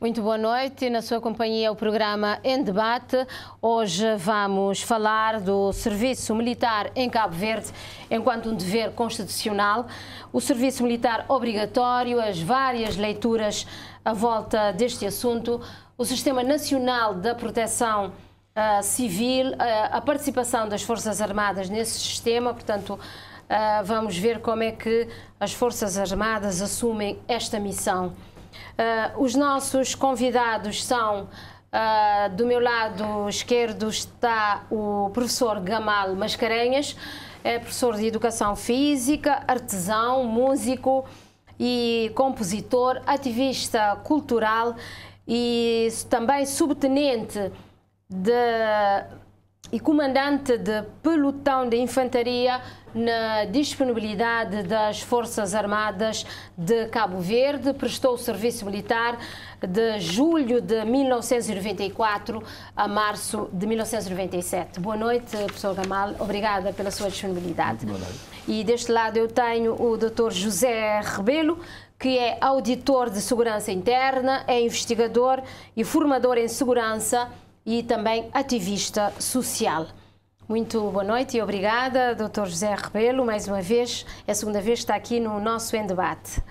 Muito boa noite. Na sua companhia, o programa Em Debate. Hoje vamos falar do serviço militar em Cabo Verde enquanto um dever constitucional, o serviço militar obrigatório, as várias leituras à volta deste assunto, o Sistema Nacional da Proteção uh, Civil, uh, a participação das Forças Armadas nesse sistema, portanto. Uh, vamos ver como é que as Forças Armadas assumem esta missão. Uh, os nossos convidados são, uh, do meu lado esquerdo está o professor Gamal Mascarenhas, é professor de Educação Física, artesão, músico e compositor, ativista cultural e também subtenente de, e comandante de pelotão de infantaria na disponibilidade das Forças Armadas de Cabo Verde, prestou o serviço militar de julho de 1994 a março de 1997. Boa noite, professor Gamal. Obrigada pela sua disponibilidade. Boa noite. E deste lado eu tenho o Dr. José Rebelo, que é auditor de segurança interna, é investigador e formador em segurança e também ativista social. Muito boa noite e obrigada, Dr. José Rebelo, mais uma vez, é a segunda vez que está aqui no nosso Em Debate.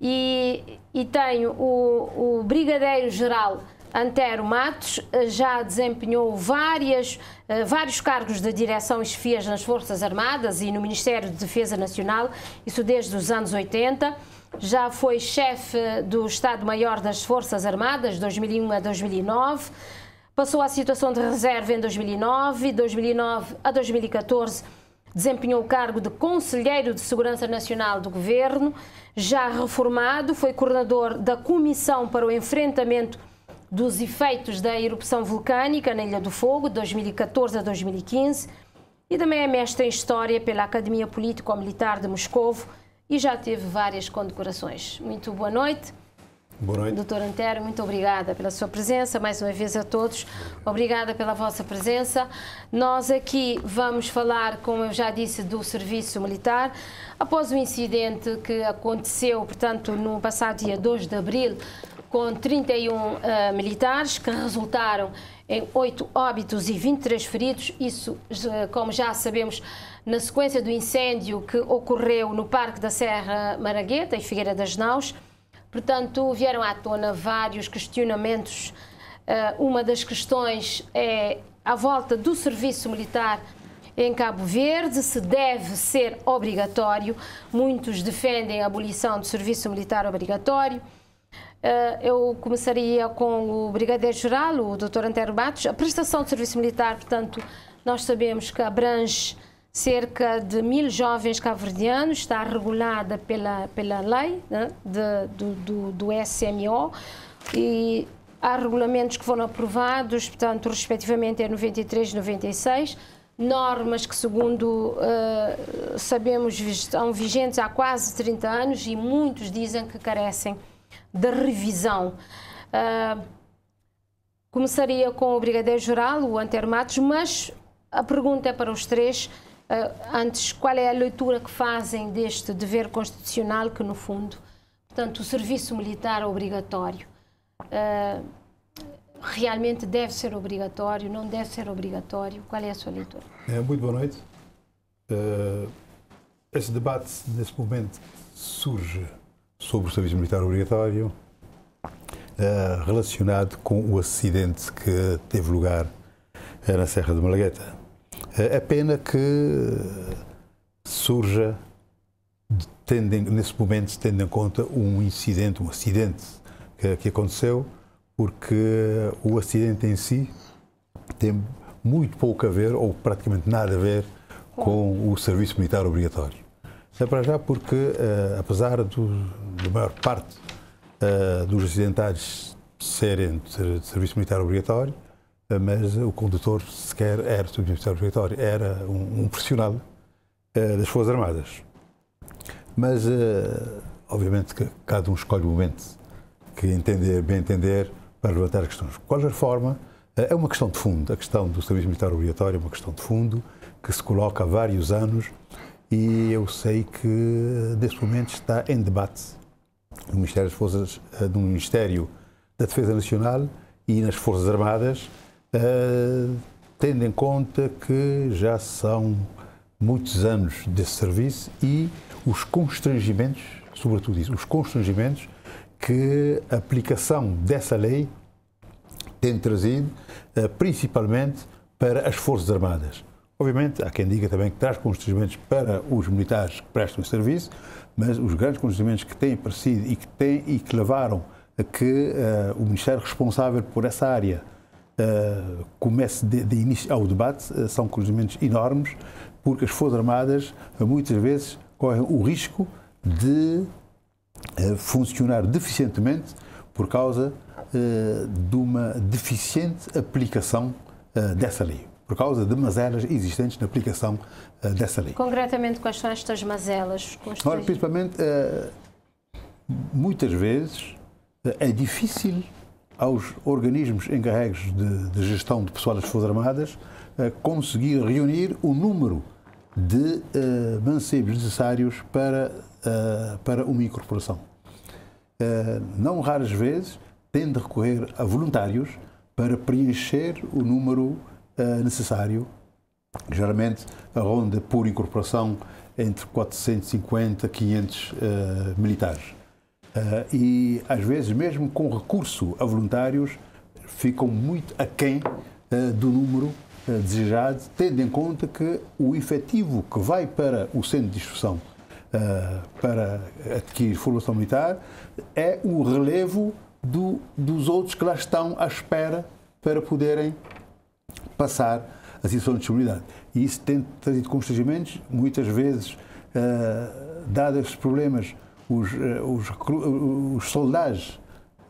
E, e tenho o, o Brigadeiro-Geral Antero Matos, já desempenhou várias, eh, vários cargos de direção e chefias nas Forças Armadas e no Ministério de Defesa Nacional, isso desde os anos 80. Já foi chefe do Estado-Maior das Forças Armadas, 2001 a 2009 Passou à situação de reserva em 2009, 2009 a 2014 desempenhou o cargo de Conselheiro de Segurança Nacional do Governo. Já reformado, foi coordenador da Comissão para o Enfrentamento dos Efeitos da Erupção Vulcânica na Ilha do Fogo, de 2014 a 2015, e também é mestre em História pela Academia Político-Militar de Moscovo e já teve várias condecorações. Muito boa noite. Boa noite. Doutor Antero, muito obrigada pela sua presença, mais uma vez a todos. Obrigada pela vossa presença. Nós aqui vamos falar, como eu já disse, do serviço militar. Após o incidente que aconteceu, portanto, no passado dia 2 de abril, com 31 uh, eh, militares que resultaram em 8 óbitos e 23 feridos, isso, como já sabemos, na sequência do incêndio que ocorreu no Parque da Serra Maragueta, em Figueira das Naus. Portanto, vieram à tona vários questionamentos. Uh, uma das questões é à volta do serviço militar em Cabo Verde, se deve ser obrigatório. Muitos defendem a abolição do serviço militar obrigatório. Uh, eu começaria com o Brigadeiro-Geral, o Dr. Antero Matos. A prestação de serviço militar, portanto, nós sabemos que abrange cerca de mil jovens cabo-verdianos, está regulada pela, pela lei né, de, do, do, do SMO e há regulamentos que foram aprovados, portanto, respectivamente em 93 e 96, normas que, segundo uh, sabemos, estão vigentes há quase 30 anos e muitos dizem que carecem de revisão. Uh, começaria com o Brigadeiro-Geral, o Antero Matos, mas a pergunta é para os três. Uh, antes, qual é a leitura que fazem deste dever constitucional que, no fundo, portanto, o serviço militar obrigatório uh, realmente deve ser obrigatório, não deve ser obrigatório? Qual é a sua leitura? É, muito boa noite. Uh, este debate, nesse momento, surge sobre o serviço militar obrigatório relacionado com o acidente que teve lugar na Serra de Malagueta é pena que surja, tendo, nesse momento, tendo em conta um incidente, um acidente que, que aconteceu, porque o acidente em si tem muito pouco a ver, ou praticamente nada a ver, com o serviço militar obrigatório. É para já porque, uh, apesar do, da maior parte uh, dos acidentados serem de serviço militar obrigatório, mas o condutor sequer era subministrador obrigatório, era um, um profissional uh, das Forças Armadas. Mas, uh, obviamente, que cada um escolhe o momento que entender, bem entender, para levantar questões. De qualquer forma, uh, é uma questão de fundo. A questão do serviço militar obrigatório é uma questão de fundo que se coloca há vários anos e eu sei que, neste momento, está em debate no Ministério das Forças, no Ministério da Defesa Nacional e nas Forças Armadas, uh, tendo em conta que já são muitos anos desse serviço e os constrangimentos, sobretudo isso, os constrangimentos que a aplicação dessa lei tem trazido, uh, principalmente para as Forças Armadas. Obviamente, há quem diga também que traz constrangimentos para os militares que prestam serviço, mas os grandes constrangimentos que têm aparecido e que, têm, e que levaram a que uh, o Ministério responsável por essa área uh, comece de, de, início ao debate uh, são constrangimentos enormes, porque as Forças Armadas muitas vezes correm o risco de funcionar deficientemente por causa de uma deficiente aplicação dessa lei por causa de mazelas existentes na aplicação uh, dessa lei. Concretamente, quais são estas mazelas? Ora, principalmente, uh, muitas vezes uh, é difícil aos organismos encarregues de, de, gestão de pessoal das Forças Armadas conseguir reunir o número de mancebos necessários para, para uma incorporação. não raras vezes tem de recorrer a voluntários para preencher o número uh, necessário. Geralmente a ronda por incorporação entre 450 e 500 uh, militares. Uh, e às vezes, mesmo com recurso a voluntários, ficam muito aquém uh, do número uh, desejado, tendo em conta que o efetivo que vai para o centro de instrução para adquirir formação militar é o relevo do, dos outros que lá estão à espera para poderem passar a situação de disponibilidade. E isso tem trazido constrangimentos, muitas vezes, uh, dados estes problemas, os, uh, os, os, soldados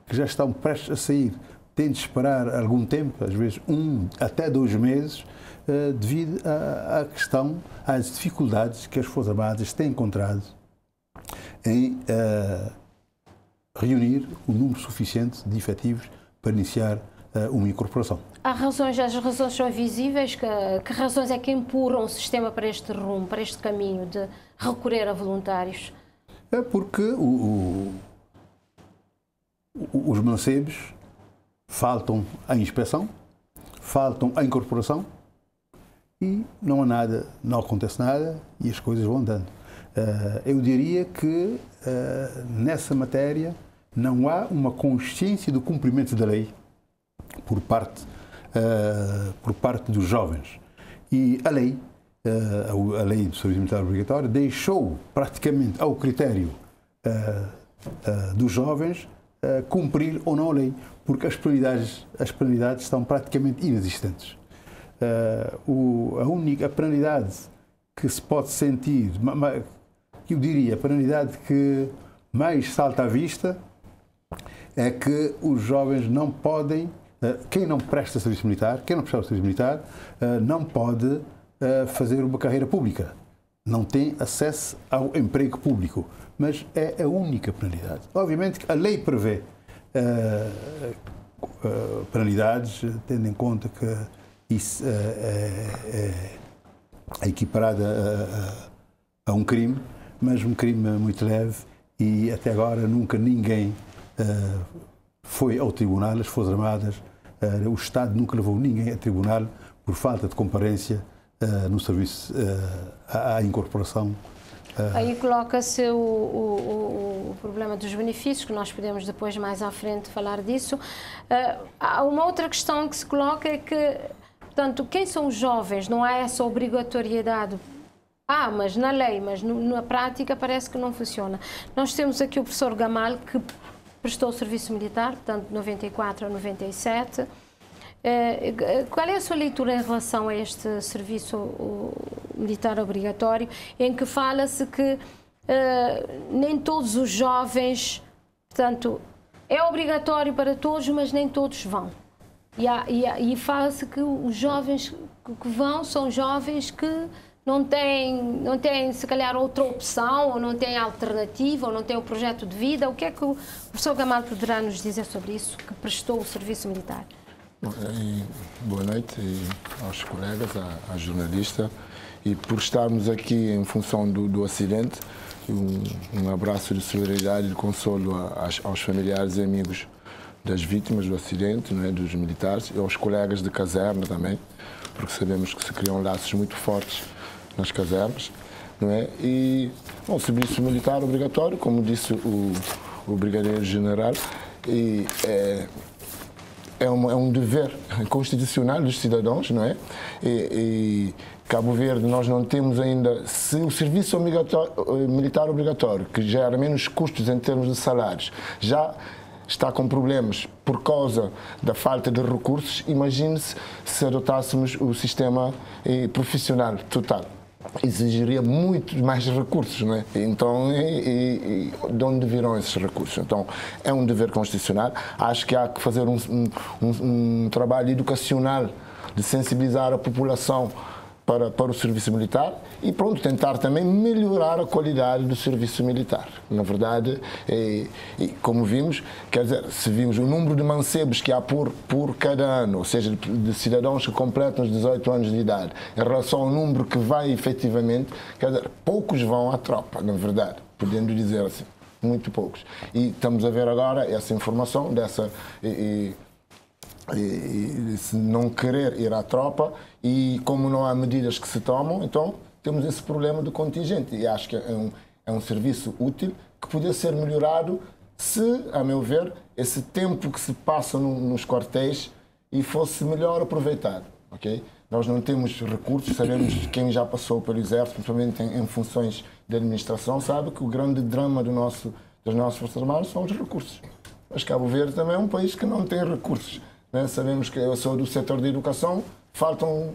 que já estão prestes a sair têm de esperar algum tempo, às vezes um até dois meses, uh, devido à, questão, às dificuldades que as Forças Armadas têm encontrado em reunir o número suficiente de efetivos para iniciar uma incorporação. Há razões, as razões são visíveis, que, que razões é que empurram o sistema para este rumo, para este caminho de recorrer a voluntários? É porque o, o, os mancebos faltam à inspeção, faltam à incorporação e não há nada, não acontece nada e as coisas vão andando. Uh, eu diria que uh, nessa matéria não há uma consciência do cumprimento da lei por parte, uh, por parte dos jovens. E a lei, uh, a lei do serviço militar obrigatório, deixou praticamente ao critério uh, dos jovens cumprir ou não a lei, porque as penalidades, as penalidades estão praticamente inexistentes. O, a única penalidade que se pode sentir, que eu diria, a penalidade que mais salta à vista é que os jovens não podem quem não presta serviço militar, quem não presta serviço militar, não pode eh, fazer uma carreira pública. Não tem acesso ao emprego público. Mas é a única penalidade. Obviamente que a lei prevê penalidades, tendo em conta que isso é, é equiparada a, a, um crime, mas um crime muito leve e até agora nunca ninguém foi ao tribunal, as Forças Armadas Uh, o Estado nunca levou ninguém a tribunal por falta de comparência uh, no serviço uh, à, à, incorporação. Aí coloca-se o, o, o, problema dos benefícios, que nós podemos depois mais à frente falar disso. há uma outra questão que se coloca é que, portanto, quem são os jovens? Não há essa obrigatoriedade ah, mas na lei, mas na prática parece que não funciona. Nós temos aqui o professor Gamal, que prestou serviço militar, portanto, de 94 a 97. Eh, qual é a sua leitura em relação a este serviço militar obrigatório, em que fala-se que uh, nem todos os jovens, portanto, é obrigatório para todos, mas nem todos vão. E, e, e fala-se que os jovens que vão são jovens que não tem, não tem se calhar outra opção, ou não tem alternativa, ou não tem o um projeto de vida. O que é que o professor Gamal poderá nos dizer sobre isso, que prestou o serviço militar? Boa noite aos colegas, à, à jornalista. E por estarmos aqui em função do, do acidente, um, um, abraço de solidariedade e de consolo aos familiares e amigos das vítimas do acidente, não é? dos militares, e aos colegas de caserna também, porque sabemos que se criam laços muito fortes nas casernas. Não é? E bom, o serviço militar obrigatório, como disse o, o Brigadeiro General, e, é, é, um, é um dever constitucional dos cidadãos, não é? E, e, Cabo Verde nós não temos ainda, se o serviço obrigatório, militar obrigatório, que gera menos custos em termos de salários, já está com problemas por causa da falta de recursos, imagine-se se adotássemos o sistema eh, profissional total exigiria muito mais recursos, não é? Então, e, e, de onde virão esses recursos? Então, é um dever constitucional. Acho que há que fazer um, um, um trabalho educacional de sensibilizar a população para, para o serviço militar e pronto, tentar também melhorar a qualidade do serviço militar. Na verdade, é, é, como vimos, quer dizer, se vimos o número de mancebos que há por, por cada ano, ou seja, de cidadãos que completam os 18 anos de idade, em relação ao número que vai efetivamente, quer dizer, poucos vão à tropa, na verdade, podendo dizer assim, muito poucos. E estamos a ver agora essa informação dessa. E, e, e, se não querer ir à tropa e como não há medidas que se tomam, então temos esse problema do contingente. E acho que é um, é um serviço útil que podia ser melhorado se, a meu ver, esse tempo que se passa no, nos quartéis e fosse melhor aproveitado. ok? Nós não temos recursos, sabemos quem já passou pelo Exército, principalmente em, em funções de administração, sabe que o grande drama do nosso, das nossas Forças Armadas são os recursos. Mas Cabo Verde também é um país que não tem recursos. Né? Sabemos que eu sou do setor de educação, faltam,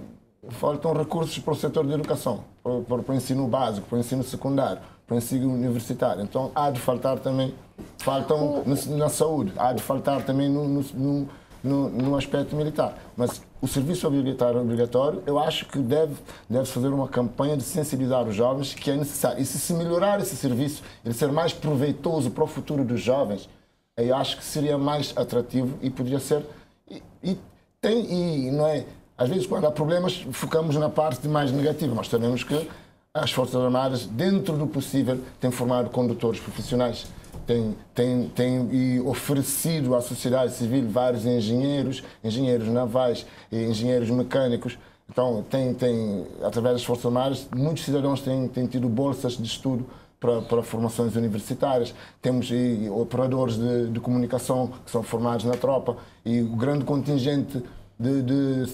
faltam recursos para o setor de educação, para, para, para o ensino básico, para o ensino secundário, para o ensino universitário. Então há de faltar também, faltam na saúde, há de faltar também no, no, no, no aspecto militar. Mas o serviço militar obrigatório, eu acho que deve, deve fazer uma campanha de sensibilizar os jovens que é necessário. E se se melhorar esse serviço, ele ser mais proveitoso para o futuro dos jovens, eu acho que seria mais atrativo e poderia ser e, tem, e não é, às vezes quando há problemas focamos na parte mais negativa, mas sabemos que as Forças Armadas, dentro do possível, têm formado condutores profissionais, têm, têm, têm e oferecido à sociedade civil vários engenheiros, engenheiros navais engenheiros mecânicos. Então, tem, tem, através das Forças Armadas, muitos cidadãos têm, têm tido bolsas de estudo para, para formações universitárias, temos e, operadores de, de, comunicação que são formados na tropa e o grande contingente de, de,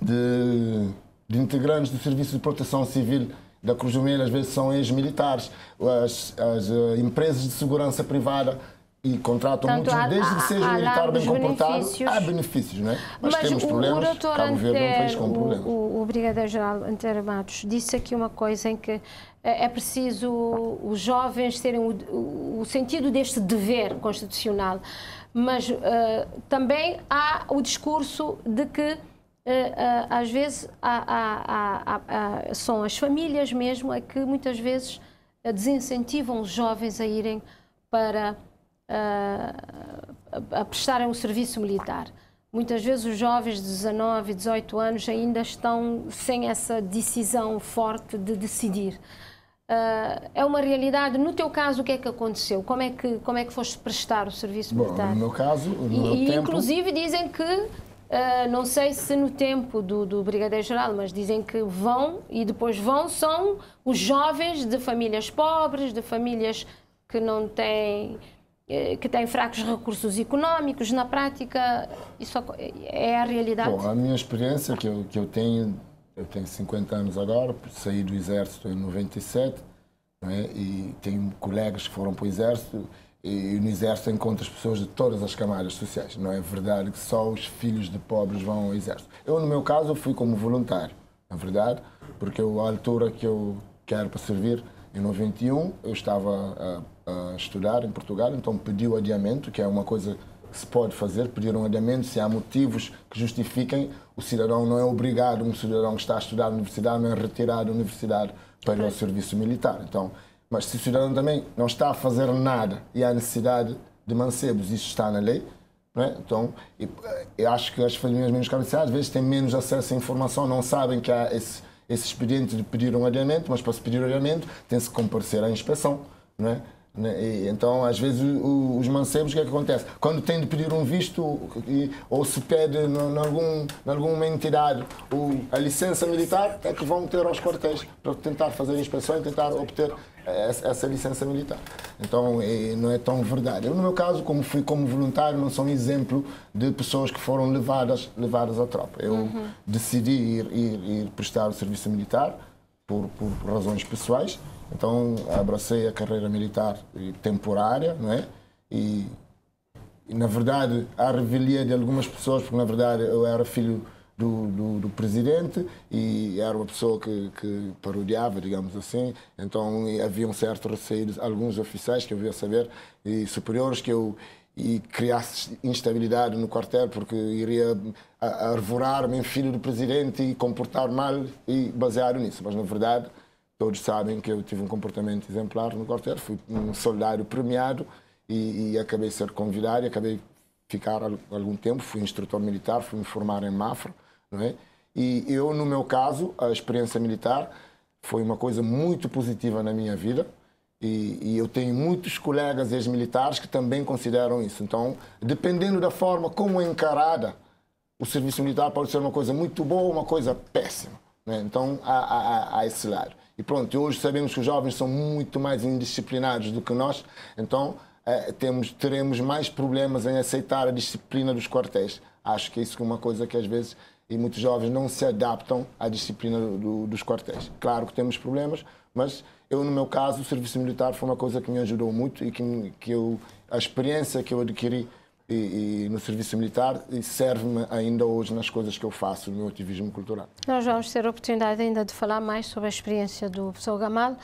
de, de integrantes do Serviço de Proteção Civil da Cruz Vermelha às vezes são ex-militares, as, as uh, empresas de segurança privada e contratam Tanto muitos, há, desde que seja militar bem comportado, há benefícios, não é? Mas, Mas temos o, problemas, o Cabo Verde é um país com problemas. O, o Brigadeiro-Geral Antero Matos disse aqui uma coisa em que é, é preciso os jovens terem o, o sentido deste dever constitucional, mas uh, também há o discurso de que uh, uh, às vezes há, há, há, são as famílias mesmo é que muitas vezes desincentivam os jovens a irem para a prestarem o serviço militar. Muitas vezes os jovens de 19, 18 anos ainda estão sem essa decisão forte de decidir. Uh, é uma realidade. No teu caso, o que é que aconteceu? Como é que, como é que foste prestar o serviço Bom, militar? No meu caso, no e, meu e tempo... inclusive dizem que, uh, não sei se no tempo do, do Brigadeiro-Geral, mas dizem que vão e depois vão, são os jovens de famílias pobres, de famílias que não têm que têm fracos recursos económicos, na prática, isso é a realidade? Bom, a minha experiência que eu, que eu tenho eu tenho 50 anos agora, saí do Exército em 97, é? e tenho colegas que foram para o Exército, e no Exército encontro as pessoas de todas as camadas sociais. Não é verdade que só os filhos de pobres vão ao Exército. Eu, no meu caso, fui como voluntário, na verdade, porque eu, a altura que eu quero para servir, em 91, eu estava a estudar em Portugal, então pedi o adiamento, que é uma coisa que se pode fazer, pedir um adiamento se há motivos que justifiquem. O cidadão não é obrigado, um cidadão que está a estudar na universidade, não é retirado da universidade para ir ao serviço militar. Então, mas se o cidadão também não está a fazer nada e há necessidade de mancebos, isso está na lei, é? Então, eu acho que as famílias menos cabeçadas às vezes têm menos acesso à informação, não sabem que há esse, esse expediente de pedir um adiamento, mas para se pedir um adiamento tem-se comparecer à inspeção. Não é? Né? E, então, às vezes, o, os mancebos, o que é que acontece? Quando tem de pedir um visto e, ou se pede em algum, alguma entidade o, a licença militar, é que vão ter aos quartéis para tentar fazer inspeção e tentar obter essa, essa licença militar. Então, é, não é tão verdade. Eu, no meu caso, como fui como voluntário, não sou um exemplo de pessoas que foram levadas, levadas à tropa. Eu uhum. decidi ir, ir, ir prestar o serviço militar por, por razões pessoais então abracei a carreira militar temporária, não é? E, e na verdade há revelia de algumas pessoas, porque na verdade eu era filho do, do, do, presidente e era uma pessoa que, que parodiava, digamos assim. Então havia um certo receio de alguns oficiais que eu via saber e superiores que eu e criasse instabilidade no quartel porque iria arvorar-me em filho do presidente e comportar mal e baseado nisso. Mas na verdade Todos sabem que eu tive um comportamento exemplar no quartel, fui um soldado premiado e, e acabei de ser convidado e acabei de ficar algum tempo, fui instrutor militar, fui me formar em Mafra, não é? E eu, no meu caso, a experiência militar foi uma coisa muito positiva na minha vida e, e eu tenho muitos colegas ex-militares que também consideram isso. Então, dependendo da forma como é encarada, o serviço militar pode ser uma coisa muito boa ou uma coisa péssima. Né? Então, há, há, há esse lado. E pronto, hoje sabemos que os jovens são muito mais indisciplinados do que nós, então é, temos, teremos mais problemas em aceitar a disciplina dos quartéis. Acho que isso é uma coisa que às vezes e muitos jovens não se adaptam à disciplina do, dos quartéis. Claro que temos problemas, mas eu, no meu caso, o serviço militar foi uma coisa que me ajudou muito e que, que eu, a experiência que eu adquiri e, e, no serviço militar e serve-me ainda hoje nas coisas que eu faço no meu ativismo cultural. Nós vamos ter a oportunidade ainda de falar mais sobre a experiência do professor Gamal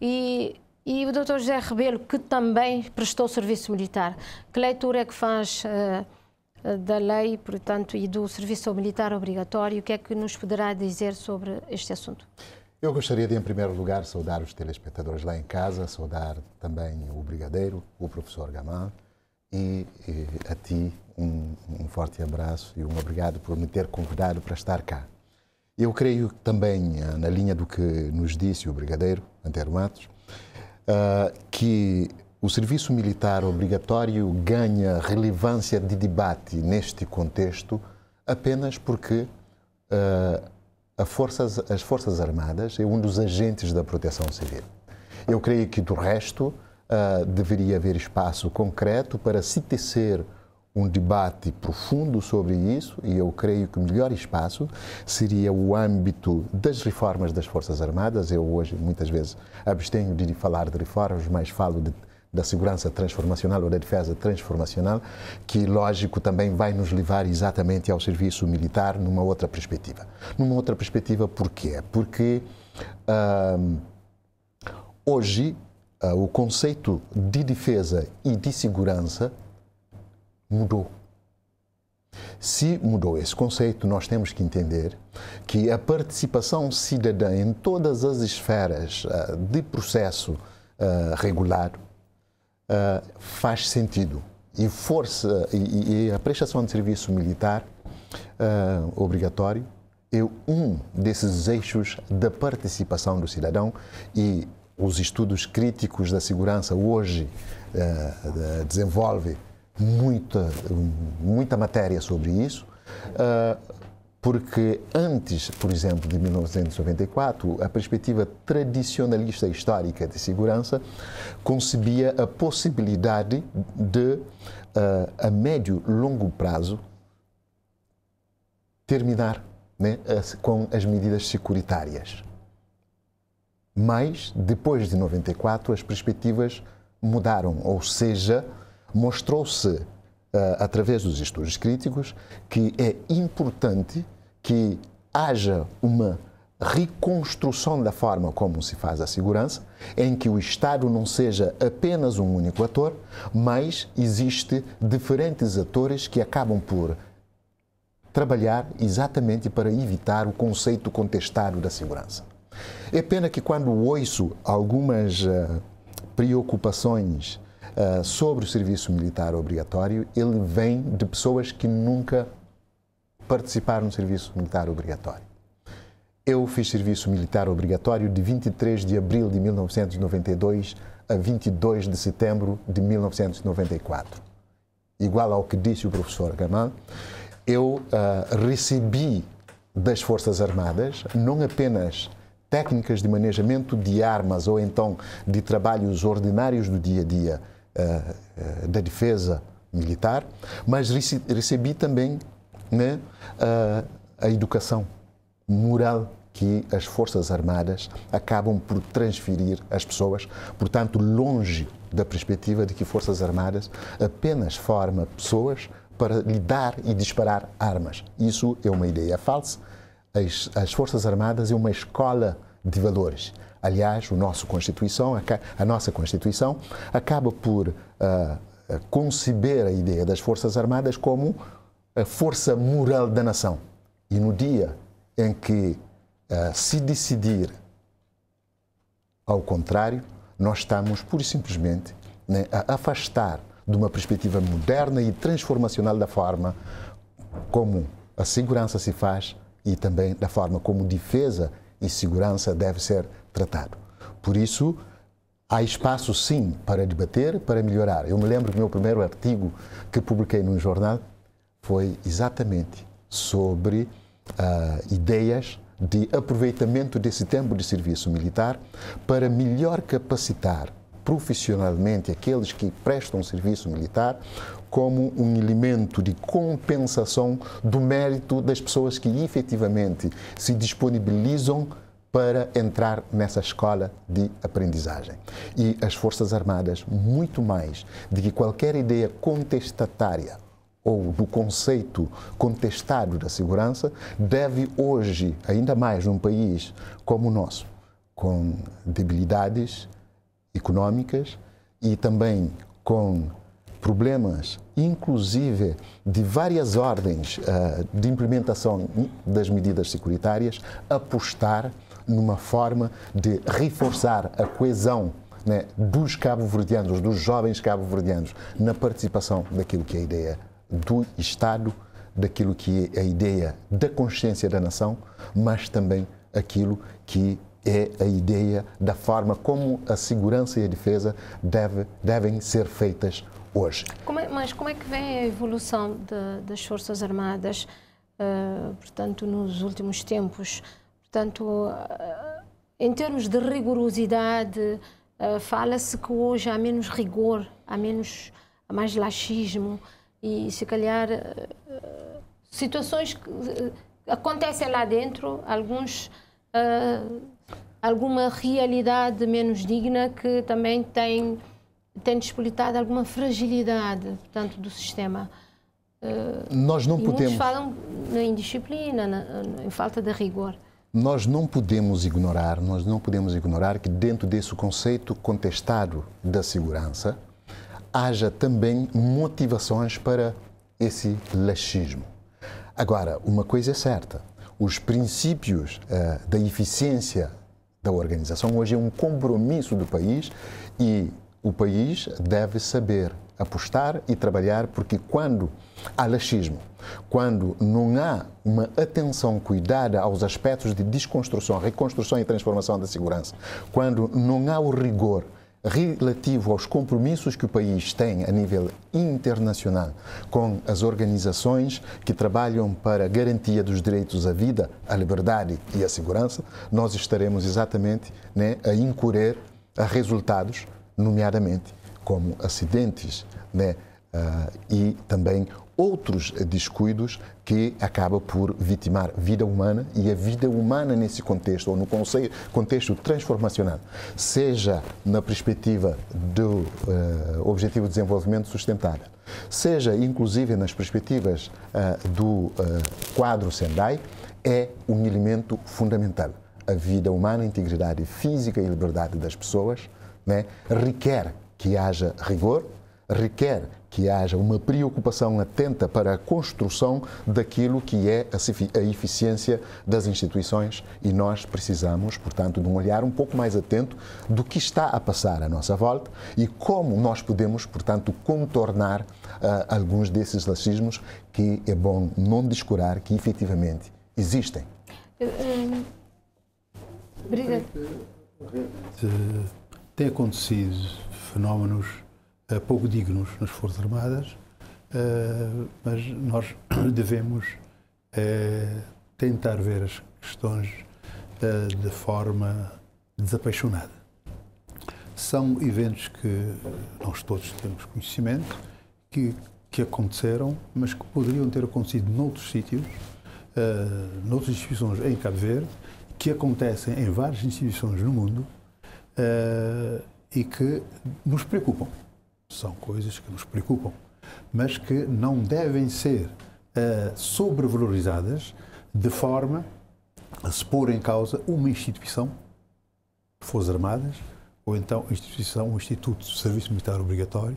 e, e o Dr. José Rebelo, que também prestou serviço militar. Que leitura é que faz uh, da lei, portanto, e do serviço militar obrigatório? O que é que nos poderá dizer sobre este assunto? Eu gostaria de, em primeiro lugar, saudar os telespectadores lá em casa, saudar também o brigadeiro, o professor Gamal, e, a ti um, um, forte abraço e um obrigado por me ter convidado para estar cá. Eu creio também, eh, na linha do que nos disse o Brigadeiro Antero Matos, uh, que o serviço militar obrigatório ganha relevância de debate neste contexto apenas porque uh, forças, as Forças Armadas é um dos agentes da proteção civil. Eu creio que, do resto, uh, deveria haver espaço concreto para se tecer um debate profundo sobre isso e eu creio que o melhor espaço seria o âmbito das reformas das Forças Armadas. Eu hoje muitas vezes abstenho de falar de reformas, mas falo de, da segurança transformacional ou da defesa transformacional, que lógico também vai nos levar exatamente ao serviço militar numa outra perspectiva. Numa outra perspectiva, porquê? Porque uh, hoje o conceito de defesa e de segurança mudou. Se mudou esse conceito, nós temos que entender que a participação cidadã em todas as esferas uh, de processo uh, regular faz sentido. E força e, e, a prestação de serviço militar obrigatório é um desses eixos da participação do cidadão e os estudos críticos da segurança hoje uh, desenvolve muita, muita matéria sobre isso, uh, porque antes, por exemplo, de 1994, a perspectiva tradicionalista histórica de segurança concebia a possibilidade de, uh, a médio longo prazo, terminar né, com as medidas securitárias. Mas, depois de 94, as perspectivas mudaram, ou seja, mostrou-se, uh, através dos estudos críticos, que é importante que haja uma reconstrução da forma como se faz a segurança, em que o Estado não seja apenas um único ator, mas existe diferentes atores que acabam por trabalhar exatamente para evitar o conceito contestado da segurança. É pena que quando ouço algumas uh, preocupações uh, sobre o serviço militar obrigatório, ele vem de pessoas que nunca participaram no serviço militar obrigatório. Eu fiz serviço militar obrigatório de 23 de abril de 1992 a 22 de setembro de 1994. Igual ao que disse o professor Gamal, eu uh, recebi das Forças Armadas não apenas técnicas de manejamento de armas ou então de trabalhos ordinários do dia a dia uh, uh, da defesa militar, mas recebi também né, a educação moral que as Forças Armadas acabam por transferir às pessoas, portanto, longe da perspectiva de que Forças Armadas apenas forma pessoas para lidar e disparar armas. Isso é uma ideia falsa. As, as Forças Armadas é uma escola de valores. Aliás, a nossa Constituição, a nossa Constituição acaba por uh, conceber a ideia das Forças Armadas como a força moral da nação. E no dia em que uh, se decidir ao contrário, nós estamos, pura e simplesmente, né, a afastar de uma perspectiva moderna e transformacional da forma como a segurança se faz e também da forma como defesa e segurança deve ser tratado. Por isso, há espaço sim para debater, para melhorar. Eu me lembro que o meu primeiro artigo que publiquei num jornal foi exatamente sobre uh, ideias de aproveitamento desse tempo de serviço militar para melhor capacitar profissionalmente aqueles que prestam serviço militar como um elemento de compensação do mérito das pessoas que efetivamente se disponibilizam para entrar nessa escola de aprendizagem. E as Forças Armadas, muito mais do que qualquer ideia contestatária ou do conceito contestado da segurança, deve hoje, ainda mais num país como o nosso, com debilidades econômicas e também com problemas, inclusive de várias ordens uh, de implementação das medidas securitárias, apostar numa forma de reforçar a coesão né, dos cabo-verdianos, dos jovens cabo-verdianos, na participação daquilo que é a ideia do Estado, daquilo que é a ideia da consciência da nação, mas também aquilo que é a ideia da forma como a segurança e a defesa deve, devem ser feitas hoje. Como é, mas como é que vem a evolução de, das Forças Armadas, uh, portanto, nos últimos tempos? Portanto, uh, em termos de rigorosidade, uh, fala-se que hoje há menos rigor, há menos, há mais laxismo, e se calhar situações que acontecem lá dentro, alguns uh, alguma realidade menos digna que também tem tem despolitado alguma fragilidade, portanto, do sistema. Nós não podemos. Muitos falam na indisciplina, na, em falta de rigor. Nós não podemos ignorar, nós não podemos ignorar que dentro desse conceito contestado da segurança, haja também motivações para esse laxismo. Agora, uma coisa é certa: os princípios uh, da eficiência da organização. Hoje é um compromisso do país e o país deve saber apostar e trabalhar, porque quando há laxismo, quando não há uma atenção cuidada aos aspectos de desconstrução, reconstrução e transformação da segurança, quando não há o rigor relativo aos compromissos que o país tem a nível internacional com as organizações que trabalham para a garantia dos direitos à vida, à liberdade e à segurança, nós estaremos exatamente né, a incorrer a resultados, nomeadamente como acidentes né, uh, e também outros descuidos que acaba por vitimar vida humana e a vida humana nesse contexto ou no contexto transformacional, seja na perspectiva do uh, Objetivo de Desenvolvimento Sustentável, seja inclusive nas perspectivas uh, do uh, quadro Sendai, é um elemento fundamental. A vida humana, a integridade física e liberdade das pessoas né, requer que haja rigor, requer que haja uma preocupação atenta para a construção daquilo que é a eficiência das instituições e nós precisamos, portanto, de um olhar um pouco mais atento do que está a passar à nossa volta e como nós podemos, portanto, contornar uh, alguns desses racismos que é bom não descurar que efetivamente existem. Obrigada. têm acontecido fenómenos pouco dignos nas Forças Armadas, uh, mas nós devemos uh, tentar ver as questões de forma desapaixonada. São eventos que nós todos temos conhecimento, que, que aconteceram, mas que poderiam ter acontecido noutros sítios, noutras instituições em Cabo Verde, que acontecem em várias instituições no mundo e que nos preocupam. São coisas que nos preocupam, mas que não devem ser uh, sobrevalorizadas de forma a se pôr em causa uma instituição, Forças Armadas, ou então instituição, o Instituto de Serviço Militar Obrigatório,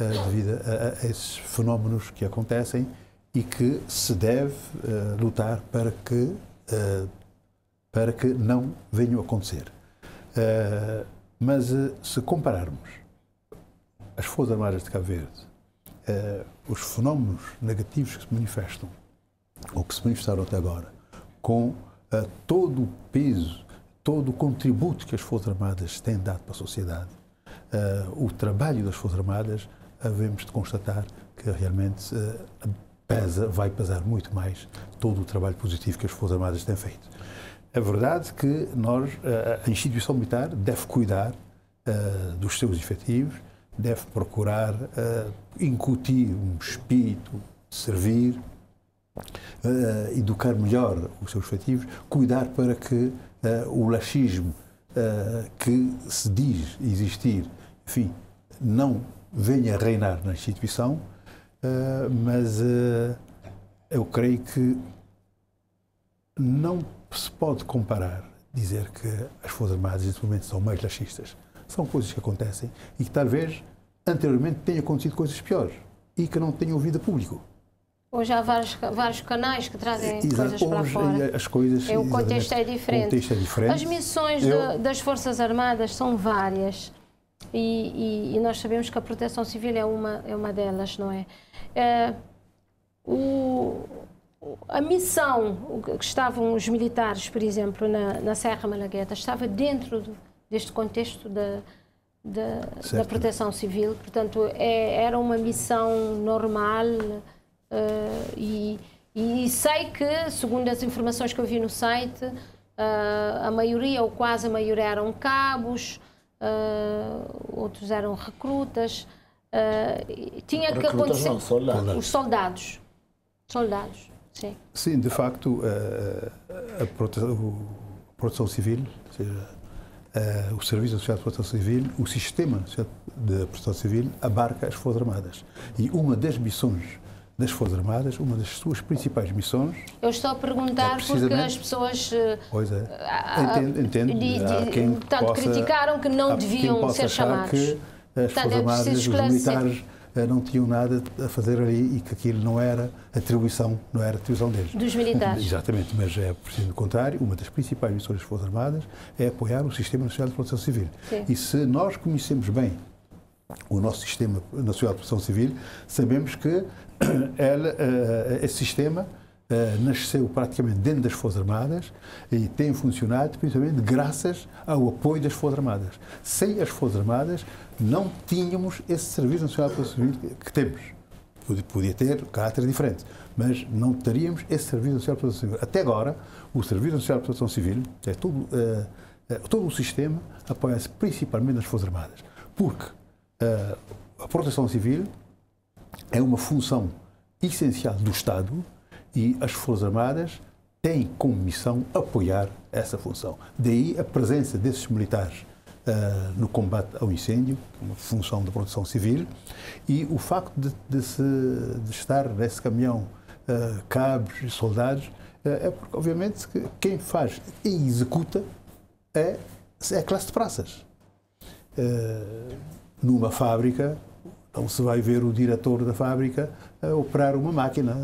uh, devido a, a, esses fenómenos que acontecem e que se deve uh, lutar para que, uh, para que não venham a acontecer. mas se compararmos as Forças Armadas de Cabo Verde, os fenómenos negativos que se manifestam, ou que se manifestaram até agora, com todo o peso, todo o contributo que as Forças Armadas têm dado para a sociedade, o trabalho das Forças Armadas, havemos de constatar que realmente pesa, vai pesar muito mais todo o trabalho positivo que as Forças Armadas têm feito. É verdade que nós, a instituição militar deve cuidar dos seus efetivos, deve procurar incutir um espírito de servir, uh, educar melhor os seus efetivos, cuidar para que uh, o laxismo uh, que se diz existir, enfim, não venha reinar na instituição, mas eu creio que não se pode comparar, dizer que as Forças Armadas neste momento são mais laxistas. São coisas que acontecem e que talvez anteriormente tenham acontecido coisas piores e que não tenham ouvido a público. Hoje há vários, vários canais que trazem Exato. coisas para Hoje, fora. As coisas, é, o, contexto é diferente. o contexto é diferente. As missões Eu... de, das Forças Armadas são várias e, e, e, nós sabemos que a proteção civil é uma, é uma delas, não é? é o, a missão que estavam os militares, por exemplo, na, na Serra Malagueta, estava dentro do, deste contexto da, da, da, proteção civil, portanto, é, era uma missão normal Uh, e, e, sei que, segundo as informações que eu vi no site, uh, a maioria, ou quase a maioria, eram cabos, uh, outros eram recrutas. tinha que acontecer. Não, soldados. Os soldados. Soldados, sim. Sim, de facto, a, proteção, a proteção civil, ou seja, o Serviço Nacional de Proteção Civil, o sistema de proteção civil abarca as Forças Armadas. E uma das missões das Forças Armadas, uma das suas principais missões. Eu estou a perguntar é porque as pessoas. Eh, pois é. Entendo, entendo. De, de, quem tanto possa, criticaram que não deviam ser chamados. Que as Forças é Armadas, os militares eh, não tinham nada a fazer ali e que aquilo não era atribuição, não era atribuição deles. Dos militares. Exatamente, mas é preciso contrário, uma das principais missões das Forças Armadas é apoiar o Sistema Nacional de Proteção Civil. Sim. E se nós conhecemos bem o nosso Sistema Nacional de Proteção Civil, sabemos que ela, uh, esse sistema uh, nasceu praticamente dentro das Forças Armadas e tem funcionado principalmente graças ao apoio das Forças Armadas. Sem as Forças Armadas, não tínhamos esse Serviço Nacional de Proteção Civil que temos. Podia ter caráter diferente, mas não teríamos esse Serviço Nacional de Proteção Civil. Até agora, o Serviço Nacional de Proteção Civil, é todo, uh, todo o sistema, apoia-se principalmente nas Forças Armadas. Porque a proteção civil é uma função essencial do Estado e as Forças Armadas têm como missão apoiar essa função. Daí a presença desses militares uh, no combate ao incêndio, uma função da proteção civil, e o facto de, de, se, de estar nesse caminhão uh, cabos e soldados uh, é porque, obviamente, que quem faz e executa é, é a classe de praças. numa fábrica, então se vai ver o diretor da fábrica operar uma máquina,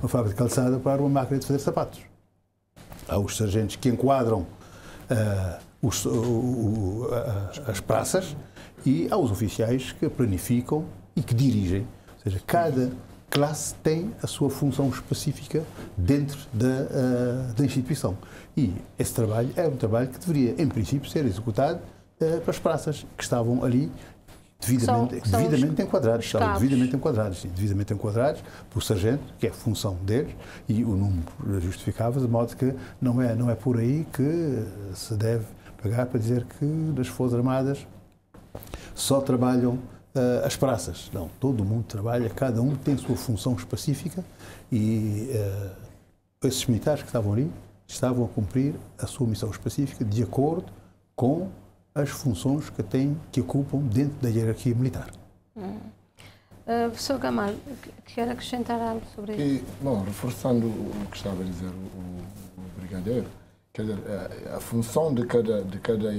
uma fábrica de calçada para uma máquina de fazer sapatos. Há os sargentos que enquadram uh, os, uh, uh, as praças e há os oficiais que planificam e que dirigem. Ou seja, cada classe tem a sua função específica dentro da, uh, da instituição. E esse trabalho é um trabalho que deveria, em princípio, ser executado uh, para as praças que estavam ali devidamente, são, devidamente enquadrados, estavam devidamente enquadrados, sim, devidamente enquadrados por sargento, que é a função deles, e o número justificava, de modo que não é, não é por aí que se deve pagar para dizer que nas Forças Armadas só trabalham uh, as praças. Não, todo mundo trabalha, cada um tem sua função específica e uh, esses militares que estavam ali estavam a cumprir a sua missão específica de acordo com as funções que têm, que ocupam dentro da hierarquia militar. Hum. Uh, professor Gamal, quer acrescentar algo sobre isso? E, bom, reforçando o que estava a dizer o, o brigadeiro, quer dizer, a, a, função de cada, de cada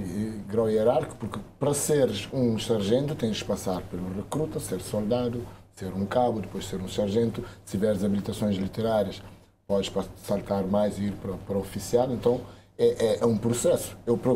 grau hierárquico, porque para seres um sargento tens de passar pelo recruta, ser soldado, ser um cabo, depois ser um sargento, se tiveres habilitações literárias, podes saltar mais e ir para, para oficial, então é, é, é, um processo. Eu, para,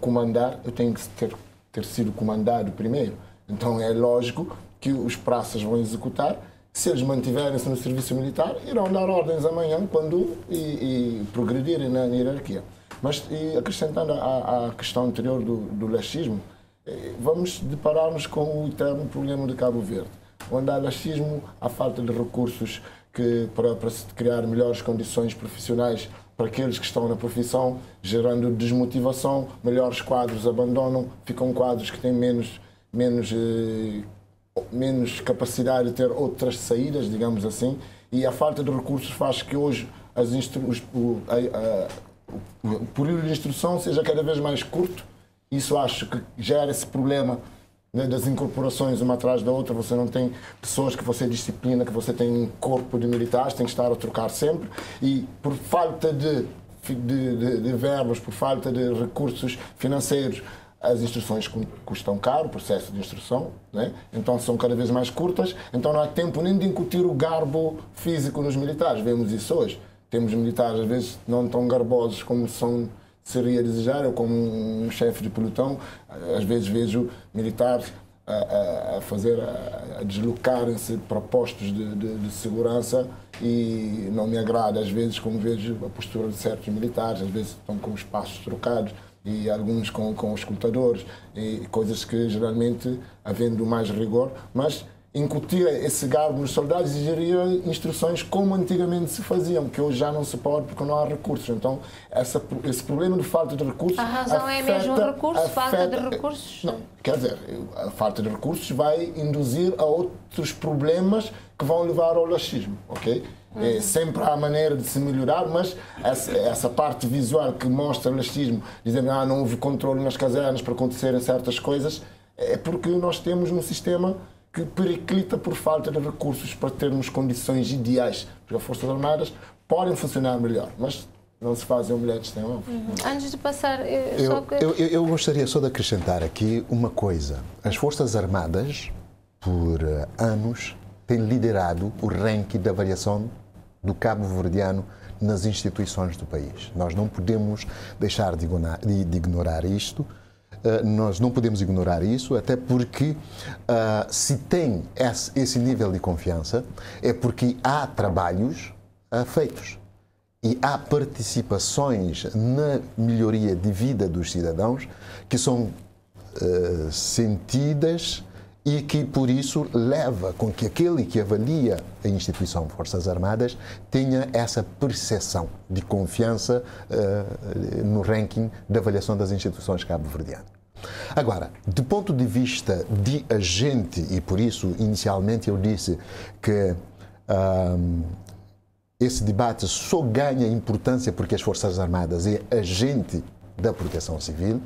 comandar, eu tenho que ter, ter sido comandado primeiro. Então é lógico que os praças vão executar. Se eles mantiverem-se no serviço militar, irão dar ordens amanhã quando e, e progredirem na hierarquia. Mas acrescentando à, questão anterior do, do laxismo, eh, vamos deparar-nos com o eterno problema de Cabo Verde, onde há laxismo, há falta de recursos que, para, para se criar melhores condições profissionais para aqueles que estão na profissão, gerando desmotivação, melhores quadros abandonam, ficam quadros que têm menos, menos, eh, menos capacidade de ter outras saídas, digamos assim, e a falta de recursos faz que hoje as os, o, a, a, o período de instrução seja cada vez mais curto. Isso acho que gera esse problema das incorporações uma atrás da outra, você não tem pessoas que você disciplina, que você tem um corpo de militares, tem que estar a trocar sempre, e por falta de, de, de, de verbas, por falta de recursos financeiros, as instruções custam caro, o processo de instrução, né? então são cada vez mais curtas, então não há tempo nem de incutir o garbo físico nos militares. Vemos isso hoje. Temos militares, às vezes, não tão garbosos como são seria desejar. Eu, como um chefe de pelotão, às vezes vejo militares a, a fazer, a, a deslocarem-se para postos de, de, de, segurança e não me agrada, às vezes, como vejo a postura de certos militares, às vezes estão com os passos trocados e alguns com, com os escutadores, e coisas que geralmente, havendo mais rigor, mas incutir esse garbo nos soldados e gerir instruções como antigamente se faziam, que hoje já não se pode porque não há recursos. Então, essa, esse problema de falta de recursos. A razão afeta, é mesmo o recurso, afeta, falta de recursos? Não, quer dizer, a falta de recursos vai induzir a outros problemas que vão levar ao laxismo, ok? Uhum. É, sempre há maneira de se melhorar, mas essa, essa parte visual que mostra o laxismo, dizendo ah, não houve controle nas casernas para acontecerem certas coisas, é porque nós temos um sistema que periclita por falta de recursos para termos condições ideais. Porque as Forças Armadas podem funcionar melhor, mas não se fazem omelete sem ovos. Uhum. Antes de passar... Eh, eu, eu, eu, eu, gostaria só de acrescentar aqui uma coisa. As Forças Armadas, por uh, anos, têm liderado o ranking da avaliação do cabo verdiano nas instituições do país. Nós não podemos deixar de ignorar, de, de ignorar isto, eh, nós não podemos ignorar isso, até porque uh, se tem esse, nível de confiança, é porque há trabalhos uh, feitos. E há participações na melhoria de vida dos cidadãos que são sentidas e que, por isso, leva com que aquele que avalia a instituição Forças Armadas tenha essa percepção de confiança uh, no ranking de avaliação das instituições cabo-verdianas. Agora, do ponto de vista de agente, e por isso inicialmente eu disse que esse debate só ganha importância porque as Forças Armadas é agente da proteção civil,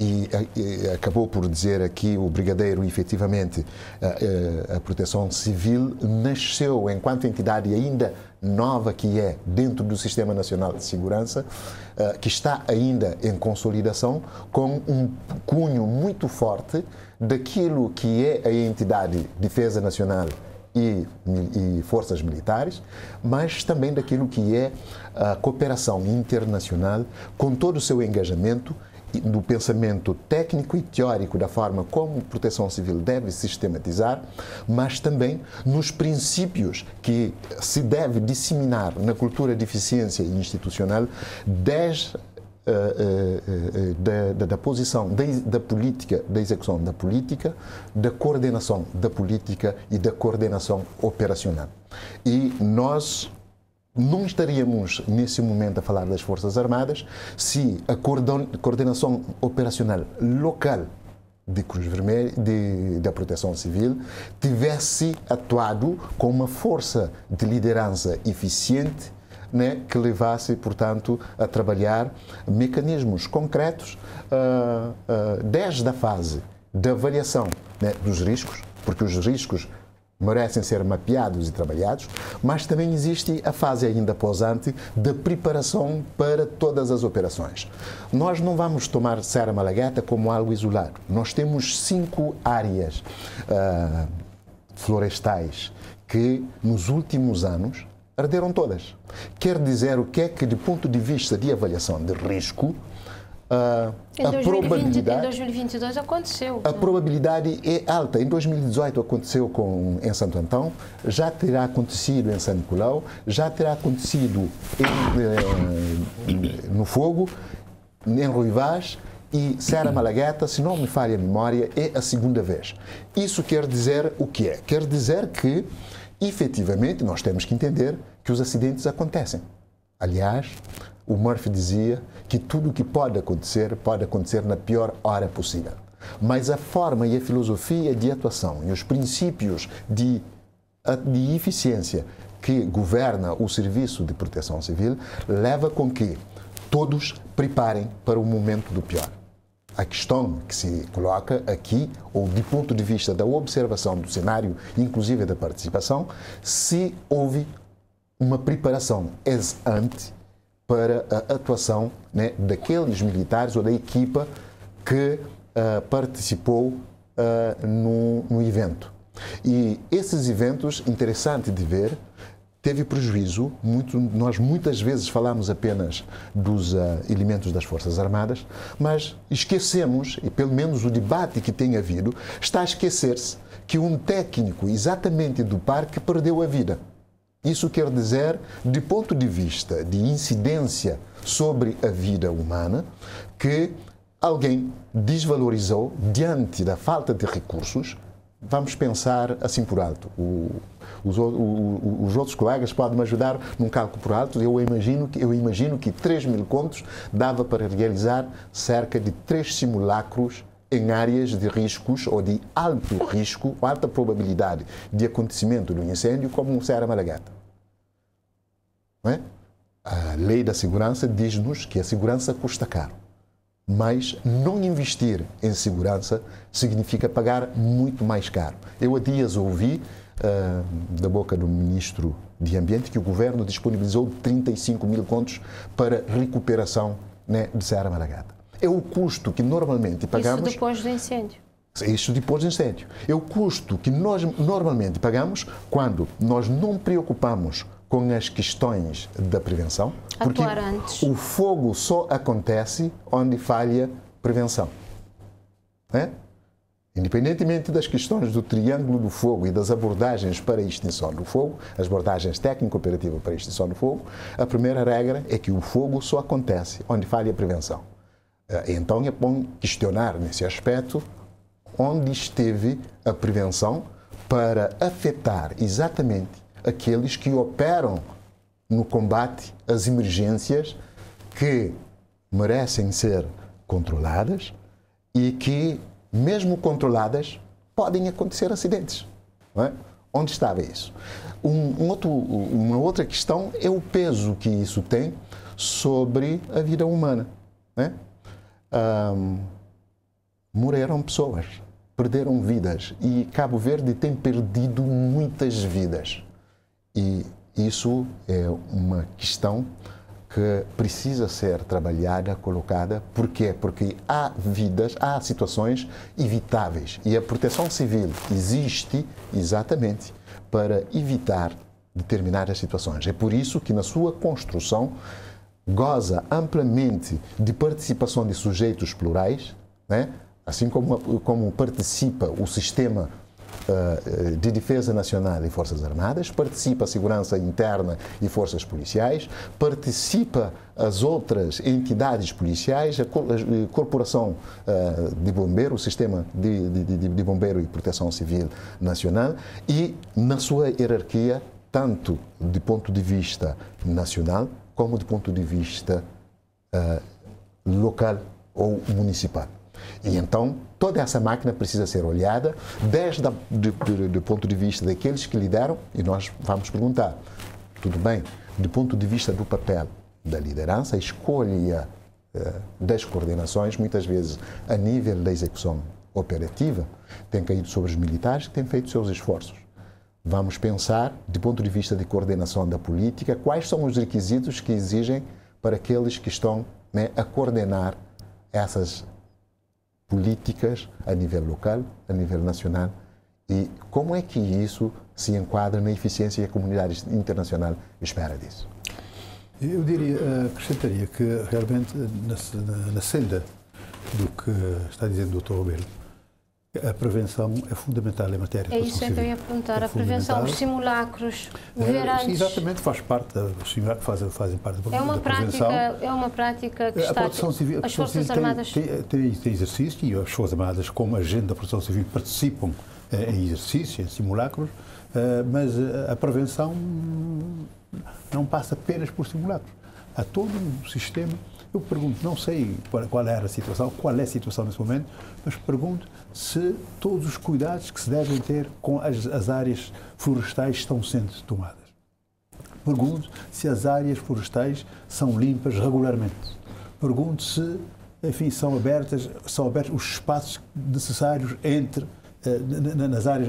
e, e, acabou por dizer aqui o brigadeiro, efetivamente, a, a, proteção civil nasceu enquanto entidade ainda nova que é dentro do Sistema Nacional de Segurança, que está ainda em consolidação, com um cunho muito forte daquilo que é a entidade Defesa Nacional e, e, forças militares, mas também daquilo que é a cooperação internacional, com todo o seu engajamento do pensamento técnico e teórico da forma como proteção civil deve sistematizar, mas também nos princípios que se deve disseminar na cultura de eficiência institucional desde uh, da, da, da, posição da, da política, da execução da política, da coordenação da política e da coordenação operacional. E nós não estaríamos nesse momento a falar das Forças Armadas se a coordenação operacional local de Cruz Vermelha, de, da Proteção Civil, tivesse atuado com uma força de liderança eficiente né, que levasse, portanto, a trabalhar mecanismos concretos uh, uh, desde a fase da avaliação né, dos riscos, porque os riscos merecem ser mapeados e trabalhados, mas também existe a fase ainda posante de preparação para todas as operações. Nós não vamos tomar Serra Malagueta como algo isolado. Nós temos cinco áreas uh, florestais que nos últimos anos arderam todas. Quer dizer o que é que, do ponto de vista de avaliação de risco, Uh, em, a 2020, probabilidade, em 2022 aconteceu. A probabilidade é alta. Em 2018 aconteceu com, em Santo Antão, já terá acontecido em São Nicolau, já terá acontecido em, eh, no Fogo, em Ruivás e Serra Malagueta, se não me falha a memória, é a segunda vez. Isso quer dizer o que é? Quer dizer que, efetivamente, nós temos que entender que os acidentes acontecem. Aliás, o Murphy dizia que tudo o que pode acontecer pode acontecer na pior hora possível. Mas a forma e a filosofia de atuação e os princípios de, de eficiência que governa o Serviço de Proteção Civil leva com que todos preparem para o momento do pior. A questão que se coloca aqui, ou do ponto de vista da observação do cenário, inclusive da participação, se houve uma preparação ex ante para a atuação né, daqueles militares ou da equipa que uh, participou uh, no, no, evento. E esses eventos, interessante de ver, teve prejuízo. Muito, nós muitas vezes falamos apenas dos uh, elementos das Forças Armadas, mas esquecemos, e pelo menos o debate que tem havido, está a esquecer-se que um técnico exatamente do parque perdeu a vida. Isso quer dizer, de ponto de vista de incidência sobre a vida humana, que alguém desvalorizou diante da falta de recursos. Vamos pensar assim por alto. O, os, o, os, outros colegas podem me ajudar num cálculo por alto. Eu imagino que, eu imagino que 3 mil contos dava para realizar cerca de 3 simulacros em áreas de riscos ou de alto risco, alta probabilidade de acontecimento do incêndio, como no Serra Malagata. É? A lei da segurança diz-nos que a segurança custa caro. Mas não investir em segurança significa pagar muito mais caro. Eu há dias ouvi uh, da boca do ministro de Ambiente que o governo disponibilizou 35 mil contos para recuperação né, de Serra Maragata é o custo que normalmente pagamos. Isso depois do incêndio. Isso depois do incêndio. É o custo que nós normalmente pagamos quando nós não preocupamos com as questões da prevenção. Porque antes. o fogo só acontece onde falha prevenção. É? Independentemente das questões do triângulo do fogo e das abordagens para a extinção do fogo, as abordagens técnico-operativas para a extinção do fogo, a primeira regra é que o fogo só acontece onde falha a prevenção. Eh, então é bom questionar nesse aspecto onde esteve a prevenção para afetar exatamente aqueles que operam no combate às emergências que merecem ser controladas e que, mesmo controladas, podem acontecer acidentes. É? Onde estava isso? Um, um outro, uma outra questão é o peso que isso tem sobre a vida humana. É? Um, morreram pessoas, perderam vidas e Cabo Verde tem perdido muitas vidas. E isso é uma questão que precisa ser trabalhada, colocada. Por quê? Porque há vidas, há situações evitáveis e a proteção civil existe exatamente para evitar determinadas situações. É por isso que na sua construção goza amplamente de participação de sujeitos plurais, né? assim como, como participa o sistema uh, de Defesa Nacional e Forças Armadas, participa a Segurança Interna e Forças Policiais, participa as outras entidades policiais, a Corporação uh, de Bombeiro, o Sistema de, de, de, de Bombeiro e Proteção Civil Nacional e, na sua hierarquia, tanto de ponto de vista nacional como de ponto de vista uh, local ou municipal. E então toda essa máquina precisa ser olhada desde o ponto de vista daqueles que lideram e nós vamos perguntar, tudo bem, do ponto de vista do papel da liderança, a escolha uh, das coordenações, muitas vezes a nível da execução operativa, tem caído sobre os militares que têm feito seus esforços. Vamos pensar, do ponto de vista de coordenação da política, quais são os requisitos que exigem para aqueles que estão né, a coordenar essas políticas a nível local, a nível nacional e como é que isso se enquadra na eficiência que a comunidade internacional espera disso? Eu diria, eh, acrescentaria que realmente na, na, na senda do que está dizendo o Dr. Roberto, a prevenção é fundamental em matéria de É isso que eu ia perguntar, é a prevenção, os simulacros, ver é. Exatamente, faz parte, fazem, fazem parte da, é uma da prática, prevenção. É uma prática que a está... Proteção civil, as Forças civil Armadas... Tem, tem, tem, exercício e as Forças Armadas, como agente da Proteção Civil, participam eh, em exercícios, em simulacros, eh, mas eh, a prevenção não passa apenas por simulacros. Há todo um sistema eu pergunto, não sei qual, qual era a situação, qual é a situação nesse momento, mas pergunto se todos os cuidados que se devem ter com as, as áreas florestais estão sendo tomadas. Pergunto se as áreas florestais são limpas regularmente. Pergunto se, enfim, são abertas, são abertos os espaços necessários entre eh, nas áreas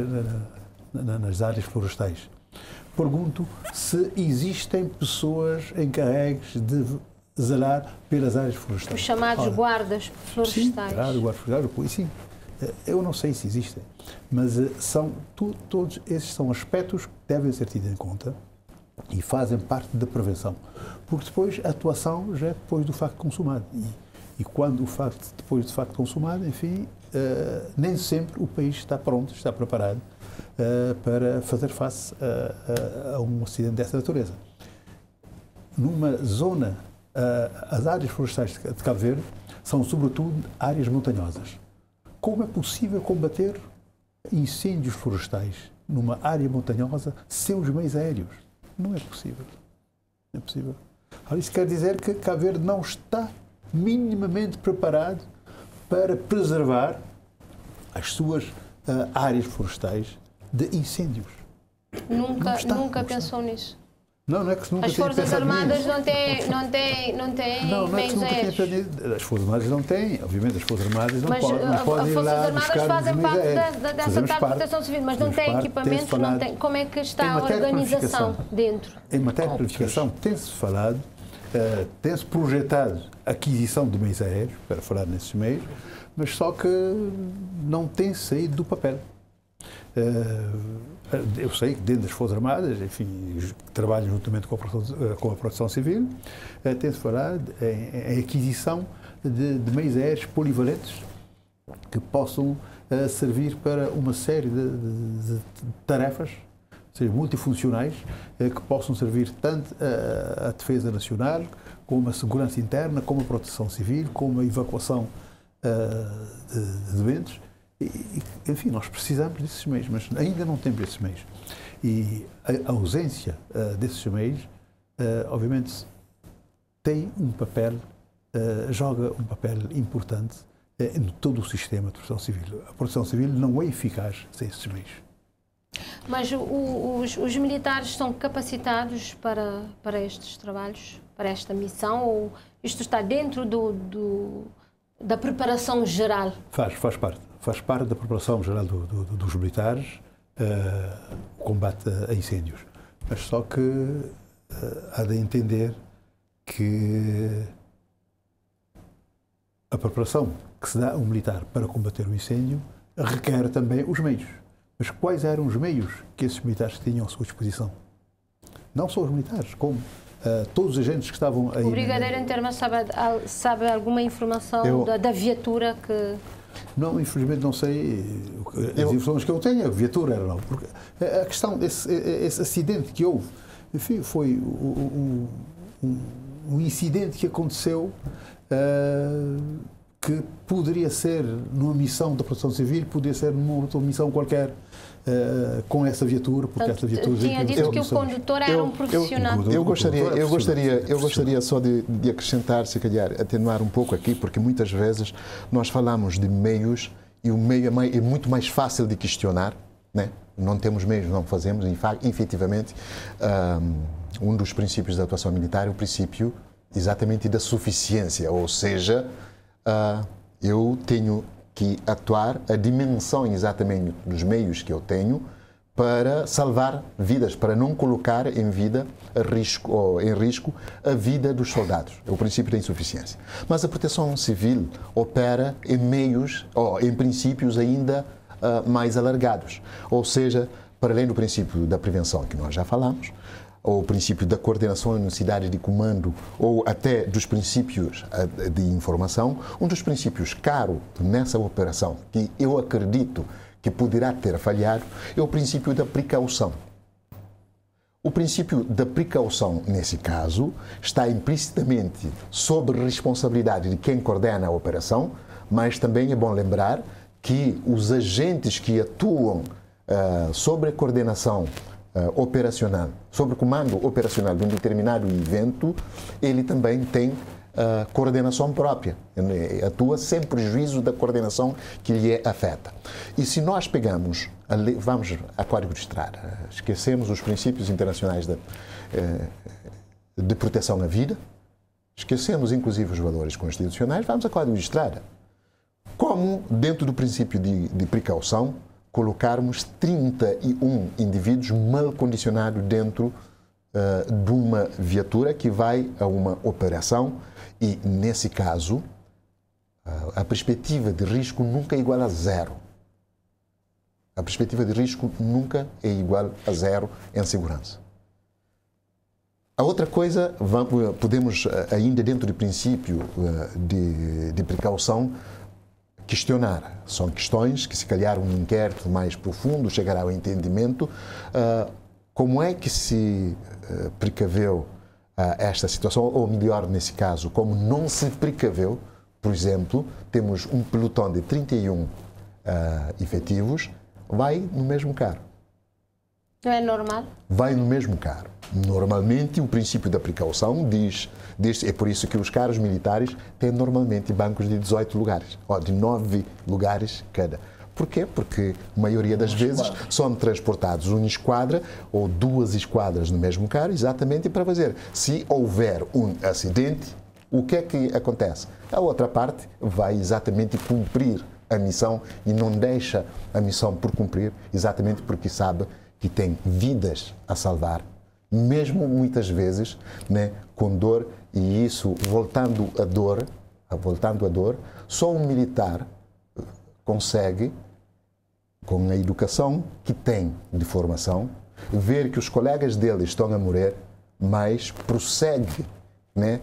nas áreas florestais. Pergunto se existem pessoas encarregues de zelar pelas áreas florestais. Os chamados Ora, guardas florestais. Sim, claro, guardas florestais, sim. Eu não sei se existem, mas eh, são tu, todos esses são aspectos que devem ser tidos em conta e fazem parte da prevenção. Porque depois a atuação já é depois do facto consumado. E, e quando o facto, depois do facto consumado, enfim, uh, nem sempre o país está pronto, está preparado uh, para fazer face a, a, a um acidente dessa natureza. Numa zona as áreas florestais de Cabo Verde são, sobretudo, áreas montanhosas. Como é possível combater incêndios florestais numa área montanhosa sem os meios aéreos? Não é possível. Não é possível. isso quer dizer que Cabo Verde não está minimamente preparado para preservar as suas uh, áreas florestais de incêndios. Nunca, está, nunca pensou nisso. Não, não é que nunca As Forças Armadas não têm, não têm, não têm não, não é que nunca pensado As Forças Armadas não têm, obviamente as Forças Armadas não, mas, podem, não podem As Forças Armadas fazem parte da, da, dessa parte de proteção civil, mas não têm equipamentos, não têm. Como é que está a organização dentro? Em matéria de planificação, tem-se falado, uh, tem-se projetado a aquisição de meios aéreos, para falar nesses meios, mas só que não tem saído do papel. Uh, eu sei que dentro das Forças Armadas, enfim, trabalho juntamente com a Proteção, eh, com a proteção Civil, uh, tem-se falado em, em aquisição de, de, meios aéreos polivalentes que possam uh, servir para uma série de, de, de tarefas, seja, multifuncionais, que possam servir tanto à defesa nacional, como a segurança interna, como a proteção civil, como a evacuação de, de doentes e, enfim, nós precisamos desses meios, mas ainda não temos esses meios. E a, ausência uh, desses meios, uh, obviamente, tem um papel, uh, joga um papel importante em todo o sistema de proteção civil. A proteção civil não é eficaz sem esses meios. Mas o, os, os, militares estão capacitados para, para estes trabalhos, para esta missão? Ou isto está dentro do, do da preparação geral? Faz, faz parte faz parte da preparação geral do, do, dos militares uh, o combate a, incêndios. Mas só que uh, há de entender que a preparação que se dá a um militar para combater o incêndio requer também os meios. Mas quais eram os meios que esses militares tinham à sua disposição? Não só os militares, como uh, todos os agentes que estavam aí. O Brigadeiro, em termos, sabe, sabe alguma informação eu, da, da, viatura que Não, infelizmente não sei as eu... informações que eu tenho, a viatura era não. Porque a questão desse esse acidente que houve, enfim, foi um, um, um incidente que aconteceu uh, que poderia ser numa missão da proteção civil, poderia ser numa outra missão qualquer. Uh, com essa viatura, porque essa viatura tinha dito que o condutor era um profissional. Eu, eu gostaria, eu gostaria, eu gostaria só de, de, acrescentar, se calhar, atenuar um pouco aqui, porque muitas vezes nós falamos de meios e o meio é, mais, é muito mais fácil de questionar, né? Não temos meios, não fazemos. Efetivamente, um dos princípios da atuação militar é o princípio exatamente da suficiência, ou seja, uh, eu tenho que atuar a dimensão exatamente dos meios que eu tenho para salvar vidas, para não colocar em vida risco, em risco a vida dos soldados. É o princípio da insuficiência. Mas a proteção civil opera em meios, ou em princípios ainda uh, mais alargados. Ou seja, para além do princípio da prevenção que nós já falamos, ou o princípio da coordenação e necessidade de comando, ou até dos princípios eh, de informação, um dos princípios caro nessa operação, que eu acredito que poderá ter falhado, é o princípio da precaução. O princípio da precaução, nesse caso, está implicitamente sob responsabilidade de quem coordena a operação, mas também é bom lembrar que os agentes que atuam uh, sobre a coordenação uh, operacional, sobre o comando operacional de um determinado evento, ele também tem uh, coordenação própria, atua sem prejuízo da coordenação que lhe é afeta. E se nós pegamos, vamos a código de estrada, esquecemos os princípios internacionais de, uh, de proteção à vida, esquecemos inclusive os valores constitucionais, vamos a código de estrada. Como, dentro do princípio de, de precaução, colocarmos 31 indivíduos mal condicionados dentro uh, de uma viatura que vai a uma operação e, nesse caso, uh, a perspectiva de risco nunca é igual a zero. A perspectiva de risco nunca é igual a zero em segurança. A outra coisa, vamos, podemos, eh, ainda dentro do princípio de, de precaução, questionar. São questões que, se calhar, um inquérito mais profundo chegará ao entendimento. Uh, como é que se uh, precaveu uh, esta situação, ou melhor, nesse caso, como não se precaveu? Por exemplo, temos um pelotão de 31 efetivos, vai no mesmo carro. Não é normal? Vai no mesmo carro. Normalmente, o princípio da precaução diz, diz, é por isso que os carros militares têm normalmente bancos de 18 lugares, ou de 9 lugares cada. Porquê? Porque a maioria das uma vezes esquadra. são transportados uma esquadra ou duas esquadras no mesmo carro, exatamente para fazer. Se houver um acidente, o que é que acontece? A outra parte vai exatamente cumprir a missão e não deixa a missão por cumprir, exatamente porque sabe que tem vidas a salvar mesmo muitas vezes né, com dor, e isso voltando a dor, voltando a dor, só um militar consegue, com a educação que tem de formação, ver que os colegas dele estão a morrer, mas prossegue né,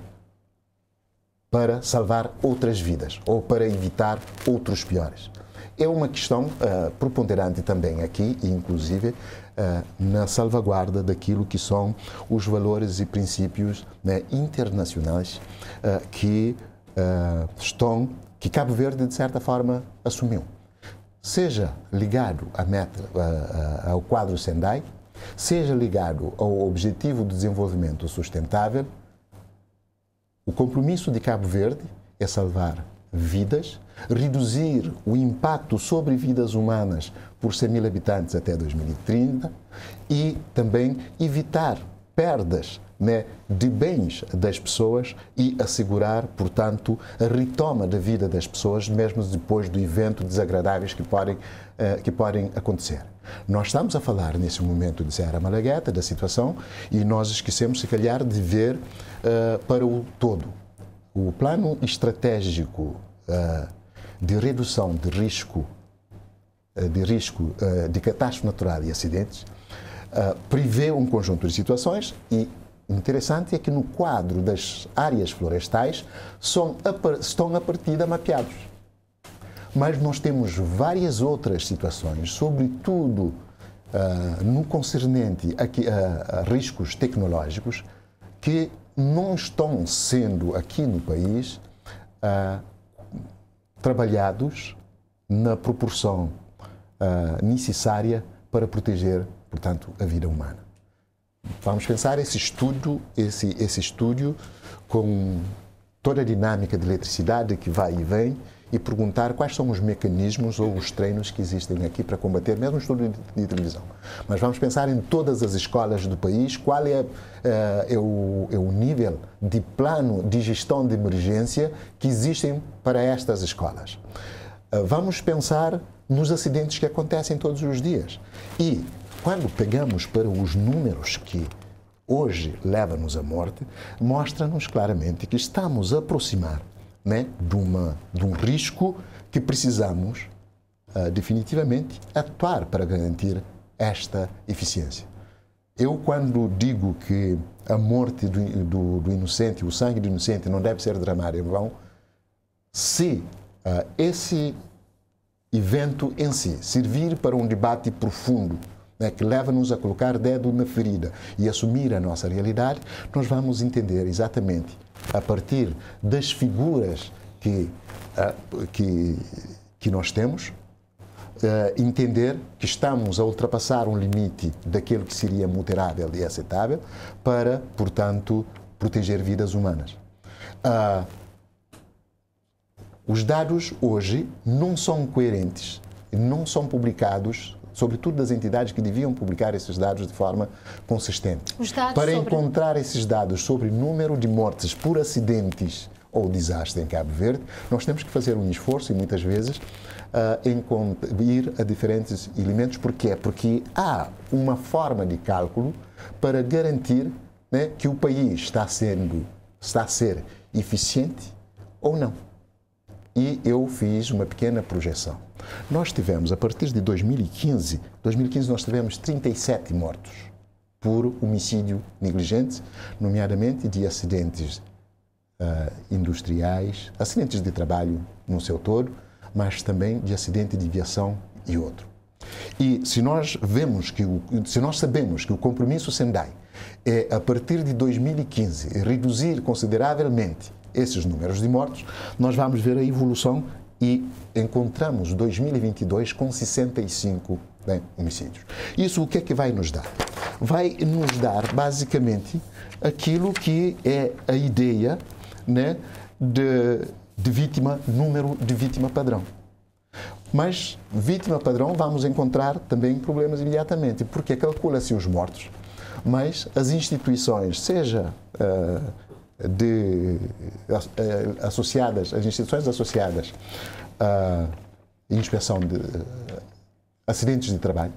para salvar outras vidas ou para evitar outros piores. É uma questão uh, preponderante também aqui, inclusive na salvaguarda daquilo que são os valores e princípios né, internacionais uh, que estão, que Cabo Verde de certa forma assumiu. Seja ligado à meta, ao quadro Sendai, seja ligado ao Objetivo de Desenvolvimento Sustentável, o compromisso de Cabo Verde é salvar vidas, reduzir o impacto sobre vidas humanas por 100 mil habitantes até 2030 e também evitar perdas né, de bens das pessoas e assegurar, portanto, a retoma da vida das pessoas, mesmo depois do evento desagradáveis que podem, uh, que podem acontecer. Nós estamos a falar nesse momento de Serra Malagueta, da situação, e nós esquecemos, se calhar, de ver uh, para o todo. O plano estratégico uh, de redução de risco de risco uh, de catástrofe natural e acidentes prevê um conjunto de situações e interessante é que no quadro das áreas florestais são, estão a partida mapeados. mas nós temos várias outras situações, sobretudo no concernente a, a, riscos tecnológicos, que não estão sendo aqui no país trabalhados na proporção uh, necessária para proteger, portanto, a vida humana. Vamos pensar esse estudo, esse, esse com toda a dinâmica de eletricidade que vai e vem e perguntar quais são os mecanismos ou os treinos que existem aqui para combater, mesmo estudo de, de televisão. Mas vamos pensar em todas as escolas do país, qual é, uh, é, o, é o nível de plano de gestão de emergência que existem para estas escolas. Uh, vamos pensar nos acidentes que acontecem todos os dias. E quando pegamos para os números que hoje levam-nos à morte, mostra-nos claramente que estamos a aproximar né, de, uma, de um risco que precisamos uh, definitivamente atuar para garantir esta eficiência. Eu, quando digo que a morte do, do, do inocente, o sangue do inocente não deve ser derramado em vão, se uh, esse evento em si servir para um debate profundo né, que leva-nos a colocar dedo na ferida e assumir a nossa realidade, nós vamos entender exatamente a partir das figuras que, uh, que, que nós temos, uh, entender que estamos a ultrapassar um limite daquilo que seria moderável e aceitável para, portanto, proteger vidas humanas. Uh, os dados hoje não são coerentes, não são publicados, sobretudo das entidades que deviam publicar esses dados de forma consistente. Para sobre... encontrar esses dados sobre número de mortes por acidentes ou desastre em Cabo Verde, nós temos que fazer um esforço e muitas vezes uh, ir a diferentes elementos. Porquê? Porque há uma forma de cálculo para garantir né, que o país está sendo está a ser eficiente ou não e eu fiz uma pequena projeção. Nós tivemos, a partir de 2015, 2015 nós tivemos 37 mortos por homicídio negligente, nomeadamente de acidentes uh, industriais, acidentes de trabalho no seu todo, mas também de acidente de viação e outro. E se nós vemos que o, se nós sabemos que o compromisso Sendai é a partir de 2015 reduzir consideravelmente esses números de mortos, nós vamos ver a evolução e encontramos 2022 com 65 né, homicídios. Isso o que é que vai nos dar? Vai nos dar, basicamente, aquilo que é a ideia né, de, de vítima, número de vítima padrão. Mas, vítima padrão, vamos encontrar também problemas imediatamente, porque calcula-se os mortos, mas as instituições, seja uh, de, eh, associadas, as instituições associadas à inspeção de eh, acidentes de trabalho.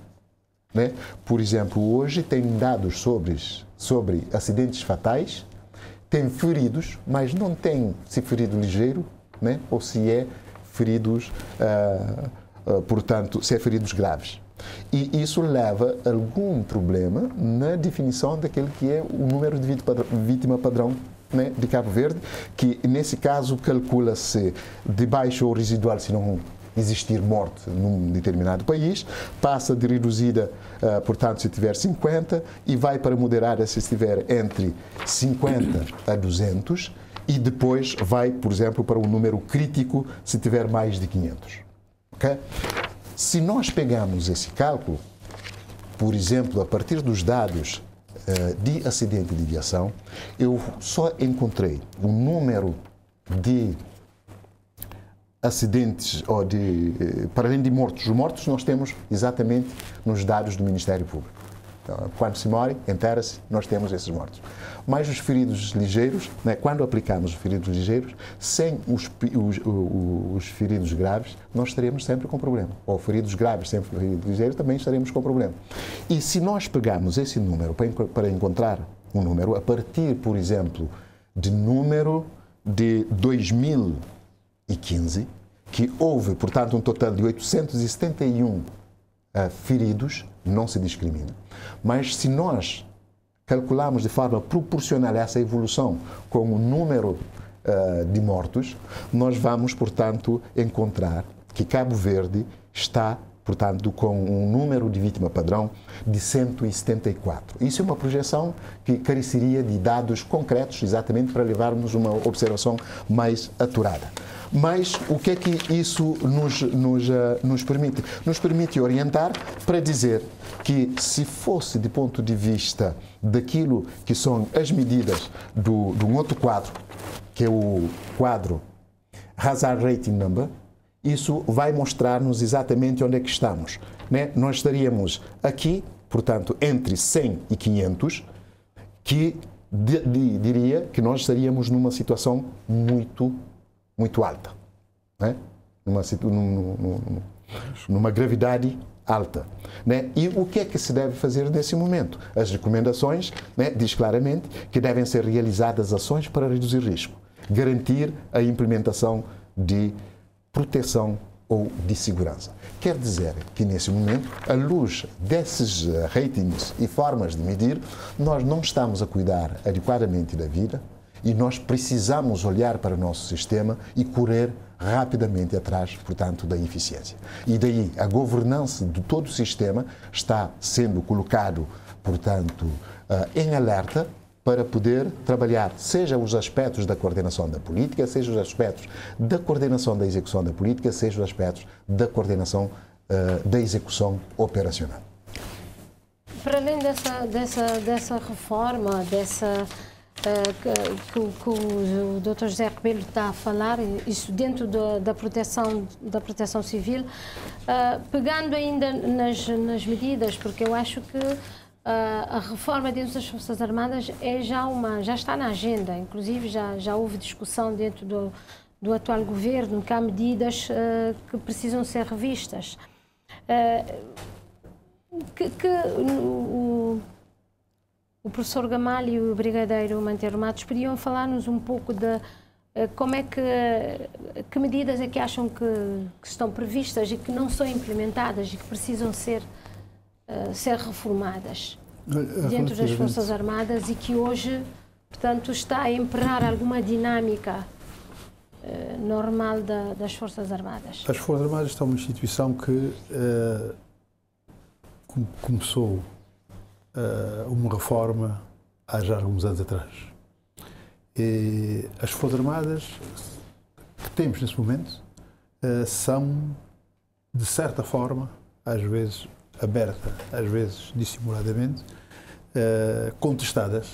Né? Por exemplo, hoje tem dados sobre, sobre acidentes fatais, tem feridos, mas não tem se ferido ligeiro né? ou se é feridos, uh, uh, portanto, se é feridos graves. E isso leva a algum problema na definição daquele que é o número de vítima padrão né, de Cabo Verde, que nesse caso calcula-se de baixo ou residual se não existir morte num determinado país, passa de reduzida, uh, portanto, se tiver 50, e vai para moderada se estiver entre 50 a 200, e depois vai, por exemplo, para um número crítico se tiver mais de 500. Okay? Se nós pegamos esse cálculo, por exemplo, a partir dos dados de acidente de viação, eu só encontrei o número de acidentes ou de eh, para além de mortos. Os mortos nós temos exatamente nos dados do Ministério Público. Então, quando se morre, enterra-se, nós temos esses mortos. Mas os feridos ligeiros, né, quando aplicamos os feridos ligeiros, sem os, os, os, feridos graves, nós estaremos sempre com problema. Ou feridos graves sem feridos ligeiros, também estaremos com problema. E se nós pegarmos esse número para, para encontrar um número, a partir, por exemplo, de número de 2015, que houve, portanto, um total de 871 uh, feridos, não se discrimina. Mas se nós calcularmos de forma proporcional essa evolução com o número uh, de mortos, nós vamos, portanto, encontrar que Cabo Verde está portanto, com um número de vítima padrão de 174. Isso é uma projeção que careceria de dados concretos, exatamente para levarmos uma observação mais aturada. Mas o que é que isso nos, nos, eh, nos permite? Nos permite orientar para dizer que, se fosse de ponto de vista daquilo que são as medidas do, de um outro quadro, que é o quadro Hazard Rating Number, isso vai mostrar-nos exatamente onde é que estamos. Né? Nós estaríamos aqui, portanto, entre 100 e 500, que de, de, diria que nós estaríamos numa situação muito, muito alta. Né? Numa, numa, numa gravidade alta. Né? E o que é que se deve fazer nesse momento? As recomendações né, diz claramente que devem ser realizadas ações para reduzir risco, garantir a implementação de proteção ou de segurança. Quer dizer que, nesse momento, à luz desses eh, ratings e formas de medir, nós não estamos a cuidar adequadamente da vida e nós precisamos olhar para o nosso sistema e correr rapidamente atrás, portanto, da eficiência. E daí a governança de todo o sistema está sendo colocado, portanto, eh, em alerta para poder trabalhar, seja os aspectos da coordenação da política, seja os aspectos da coordenação da execução da política, seja os aspectos da coordenação uh, da execução operacional. Para além dessa, dessa, dessa reforma, dessa que, que, que, o Dr. José Rebelo está a falar, isso dentro da, da proteção, da proteção civil, uh, pegando ainda nas, nas medidas, porque eu acho que a reforma dentro das Forças Armadas é já uma já está na agenda, inclusive já já houve discussão dentro do, do atual governo que há medidas uh, que precisam ser revistas. Uh, que, que o, o, professor Gamal e o brigadeiro Manteiro Matos podiam falar-nos um pouco de como é que que medidas é que acham que, que estão previstas e que não são implementadas e que precisam ser eh, ser reformadas dentro das Forças Armadas e que hoje, portanto, está a emperrar alguma dinâmica uh, normal da, das Forças Armadas. As Forças Armadas estão uma instituição que uh, começou uma reforma há já alguns anos atrás. E as Forças Armadas que temos nesse momento são, de certa forma, às vezes aberta, às vezes dissimuladamente, uh, contestadas.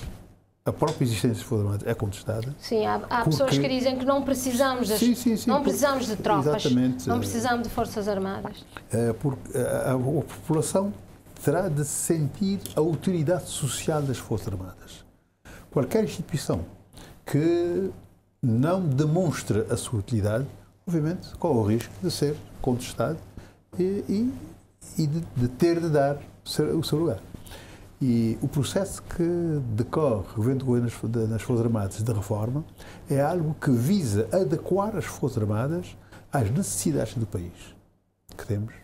A própria existência das Forças Armadas é contestada. Sim, há, há porque... pessoas que dizem que não precisamos, das, sim, sim, sim, não precisamos de tropas, exatamente, não precisamos de Forças Armadas. Uh, porque a, a, a população terá de sentir a utilidade social das Forças Armadas. Qualquer instituição que não demonstre a sua utilidade, obviamente, corre o risco de ser contestado e, e e de, de ter de dar o seu lugar. E o processo que decorre o governo nas Forças Armadas da reforma é algo que visa adequar as Forças Armadas às necessidades do país que temos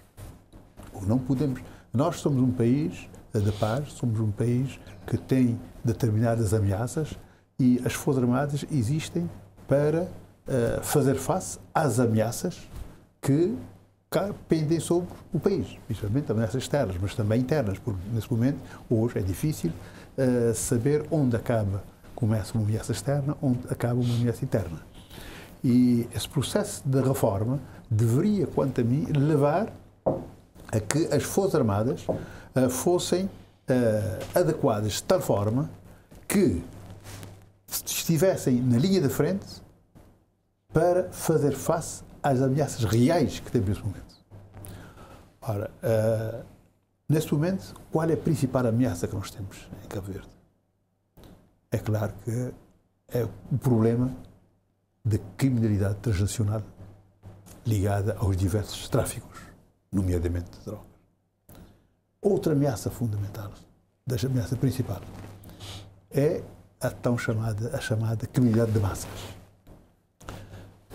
ou não podemos. Nós somos um país de paz, somos um país que tem determinadas ameaças e as Forças Armadas existem para uh, fazer face às ameaças que pendem sobre o país, principalmente ameaças externas, mas também internas, porque nesse momento, hoje, é difícil uh, saber onde acaba, começa uma ameaça externa, onde acaba uma ameaça interna. E esse processo de reforma deveria, quanto a mim, levar a que as Forças Armadas uh, fossem uh, adequadas de tal forma que estivessem na linha de frente para fazer face às ameaças reais que temos nesse momento. Ora, uh, neste momento, qual é a principal ameaça que nós temos em Cabo Verde? É claro que é o problema da criminalidade transnacional ligada aos diversos tráficos, nomeadamente de drogas. Outra ameaça fundamental, da ameaça principal, é a tão chamada, a chamada criminalidade de massas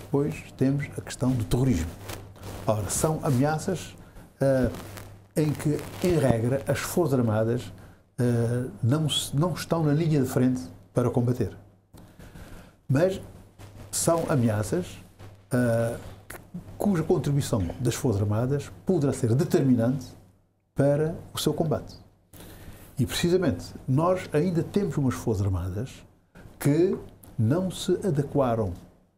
depois temos a questão do terrorismo. Ora, são ameaças uh, em que, em regra, as Forças Armadas uh, não, não estão na linha de frente para combater. Mas são ameaças uh, cuja contribuição das Forças Armadas poderá ser determinante para o seu combate. E precisamente nós ainda temos umas Forças Armadas que não se adequaram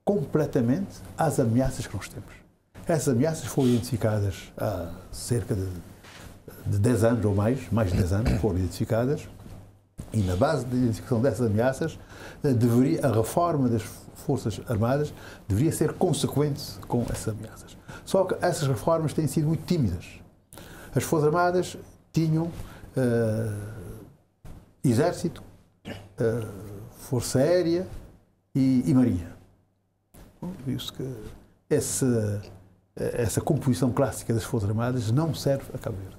completamente às ameaças que nós temos. Essas ameaças foram identificadas há cerca de, de 10 anos ou mais, mais de 10 anos foram identificadas, e na base da identificação dessas ameaças, eh, deveria, a reforma das Forças Armadas deveria ser consequente com essas ameaças. Só que essas reformas têm sido muito tímidas. As Forças Armadas tinham uh, exército, uh, força aérea e, e marinha. Isso que essa, essa composição clássica das Forças Armadas não serve a Cabo Verde.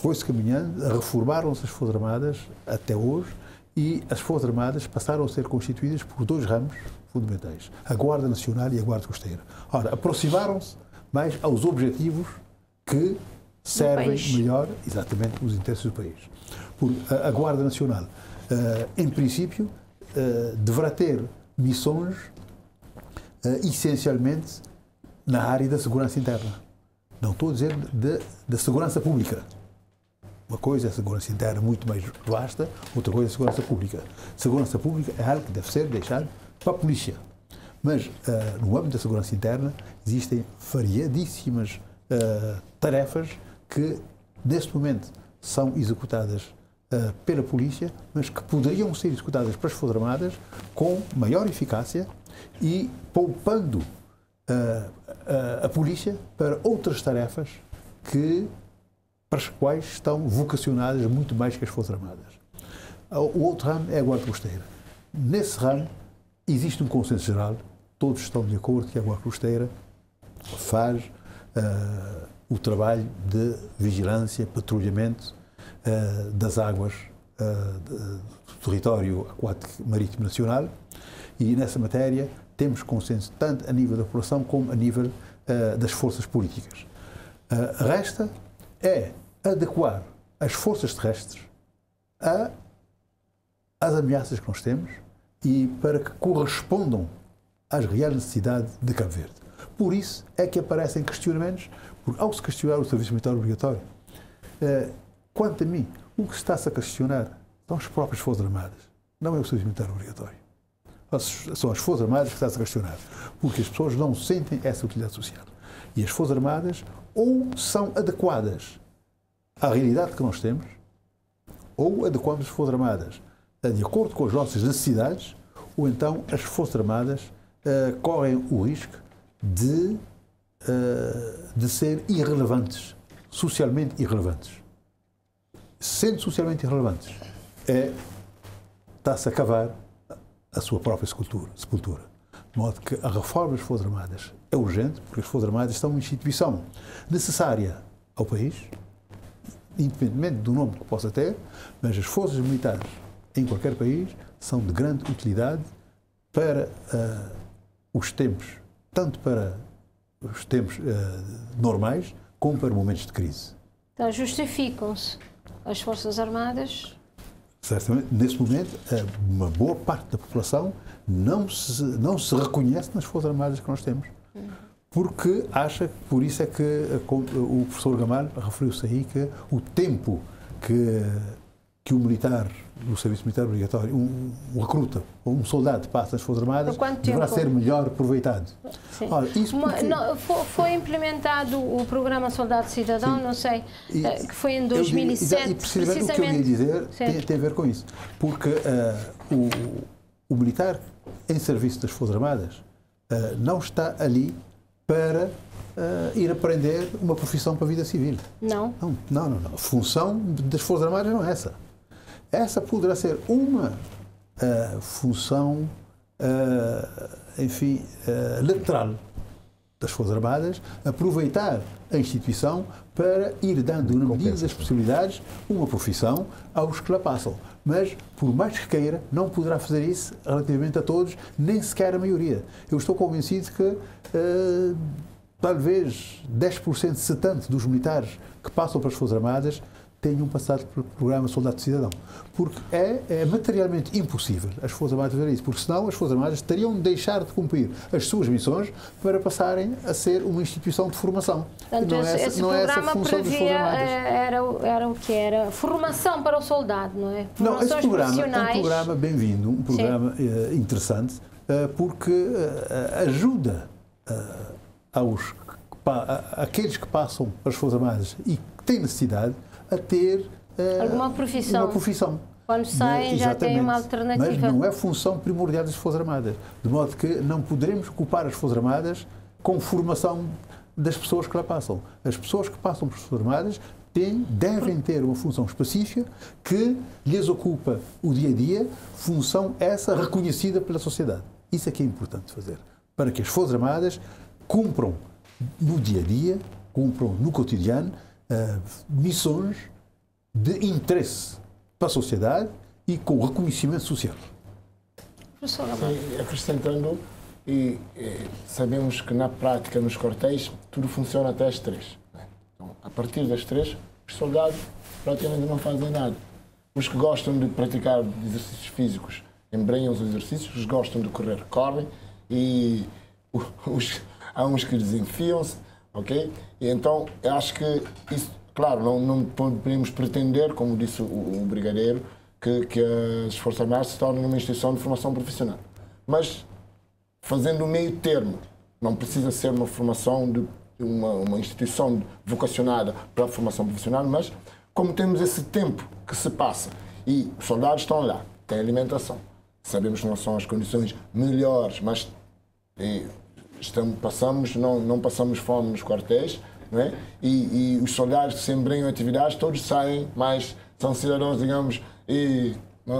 Foi-se caminhando, reformaram-se as Forças Armadas até hoje e as Forças Armadas passaram a ser constituídas por dois ramos fundamentais, a Guarda Nacional e a Guarda Costeira. Ora, aproximaram-se mais aos objetivos que servem melhor, exatamente, os interesses do país. Por, a, a Guarda Nacional, uh, em princípio, uh, deverá ter missões essencialmente na área da segurança interna. Não estou a dizer da segurança pública. Uma coisa é a segurança interna muito mais vasta, outra coisa é a segurança pública. Segurança pública é algo que deve ser deixado para a polícia. Mas uh, no âmbito da segurança interna existem variadíssimas uh, tarefas que, neste momento, são executadas uh, pela polícia, mas que poderiam ser executadas pelas Forças Armadas com maior eficácia e poupando a polícia para outras tarefas que para as quais estão vocacionadas muito mais que as Forças Armadas. O outro ramo é a Guarda Costeira. Nesse ramo existe um consenso geral, todos estão de acordo que a Guarda Costeira faz uh, o trabalho de vigilância, patrulhamento uh, das águas uh, do território aquático marítimo nacional e nessa matéria temos consenso tanto a nível da população como a nível das forças políticas. resta é adequar as forças terrestres a, às ameaças que nós temos e para que correspondam às reais necessidades de Cabo Verde. Por isso é que aparecem questionamentos, porque ao se questionar o serviço militar obrigatório, eh, quanto a mim, o que está-se a questionar são as próprias Forças Armadas, não é o serviço militar obrigatório. São as Forças Armadas que está-se a questionar, porque as pessoas não sentem essa utilidade social. E as Forças Armadas ou são adequadas à realidade que nós temos, ou adequamos as Forças Armadas de acordo com as nossas necessidades, ou então as Forças Armadas uh, correm o risco de, uh, de ser irrelevantes, socialmente irrelevantes. Sendo socialmente irrelevantes, é, está-se a cavar a sua própria sepultura. De modo que a reforma das Forças Armadas é urgente, porque as Forças Armadas são uma instituição necessária ao país, independentemente do nome que possa ter, mas as forças militares em qualquer país são de grande utilidade para uh, os tempos, tanto para os tempos uh, normais como para momentos de crise. Então justificam-se as Forças Armadas? Certamente, nesse momento, uma boa parte da população não se, não se reconhece nas Forças Armadas que nós temos. Porque acha que por isso é que o professor Gamal referiu-se aí que o tempo que, que o militar do serviço militar obrigatório, um, um recruta ou um soldado passa nas Forças Armadas, deverá ser melhor aproveitado. Ora, isso porque... não, foi, implementado o programa Soldado Cidadão, Sim. não sei, e, eh, que foi em 2007. E precisamente, precisamente, o que eu ia dizer tem, tem, a ver com isso. Porque uh, o, o militar em serviço das Forças Armadas uh, não está ali para uh, ir aprender uma profissão para a vida civil. Não. Não, não, não. não. A função das Forças Armadas não é essa. Essa poderá ser uma uh, função, uh, enfim, lateral das Forças Armadas, aproveitar a instituição para ir dando, na medida das possibilidades, uma profissão aos que lá passam. Mas, por mais que queira, não poderá fazer isso relativamente a todos, nem sequer a maioria. Eu estou convencido que uh, talvez 10%, se tanto, dos militares que passam para as Forças Armadas tenham passado pelo programa Soldado Cidadão. Porque é, é, materialmente impossível as Forças Armadas fazerem isso, porque senão as Forças Armadas teriam de deixar de cumprir as suas missões para passarem a ser uma instituição de formação. Portanto, não esse, é essa, não é essa a função das Forças Armadas. Eh, era, era o que era? Formação para o soldado, não é? Formações não, esse programa é um programa bem-vindo, um programa Sim. Eh, interessante, eh, porque ajuda aos, aqueles que passam as Forças Armadas e que têm necessidade a ter uh, alguma profissão. Uma profissão. Quando saem já têm uma alternativa. Mas não é função primordial das Forças Armadas. De modo que não poderemos ocupar as Forças Armadas com formação das pessoas que lá passam. As pessoas que passam por Forças Armadas têm, devem ter uma função específica que lhes ocupa o dia a dia, função essa reconhecida pela sociedade. Isso é que é importante fazer. Para que as Forças Armadas cumpram no dia a dia, cumpram no cotidiano, uh, missões de interesse para a sociedade e com reconhecimento social. Professor Sim, acrescentando, e, e, sabemos que na prática, nos quartéis, tudo funciona até as três. Né? Então, a partir das três, os soldados praticamente não fazem nada. Os que gostam de praticar exercícios físicos embrenham os exercícios, os que gostam de correr, correm, e os, há uns que desenfiam-se, ok? E então, eu acho que isso, claro, não, não podemos pretender, como disse o, o Brigadeiro, que, que as Forças Armadas se tornem uma instituição de formação profissional. Mas fazendo o meio termo, não precisa ser uma formação de uma, uma instituição vocacionada para a formação profissional, mas como temos esse tempo que se passa e os soldados estão lá, têm alimentação, sabemos que não são as condições melhores, mas estamos, passamos, não, não passamos fome nos quartéis, é? e, e os soldados que se embrenham atividades, todos saem mais, são cidadãos, digamos, e,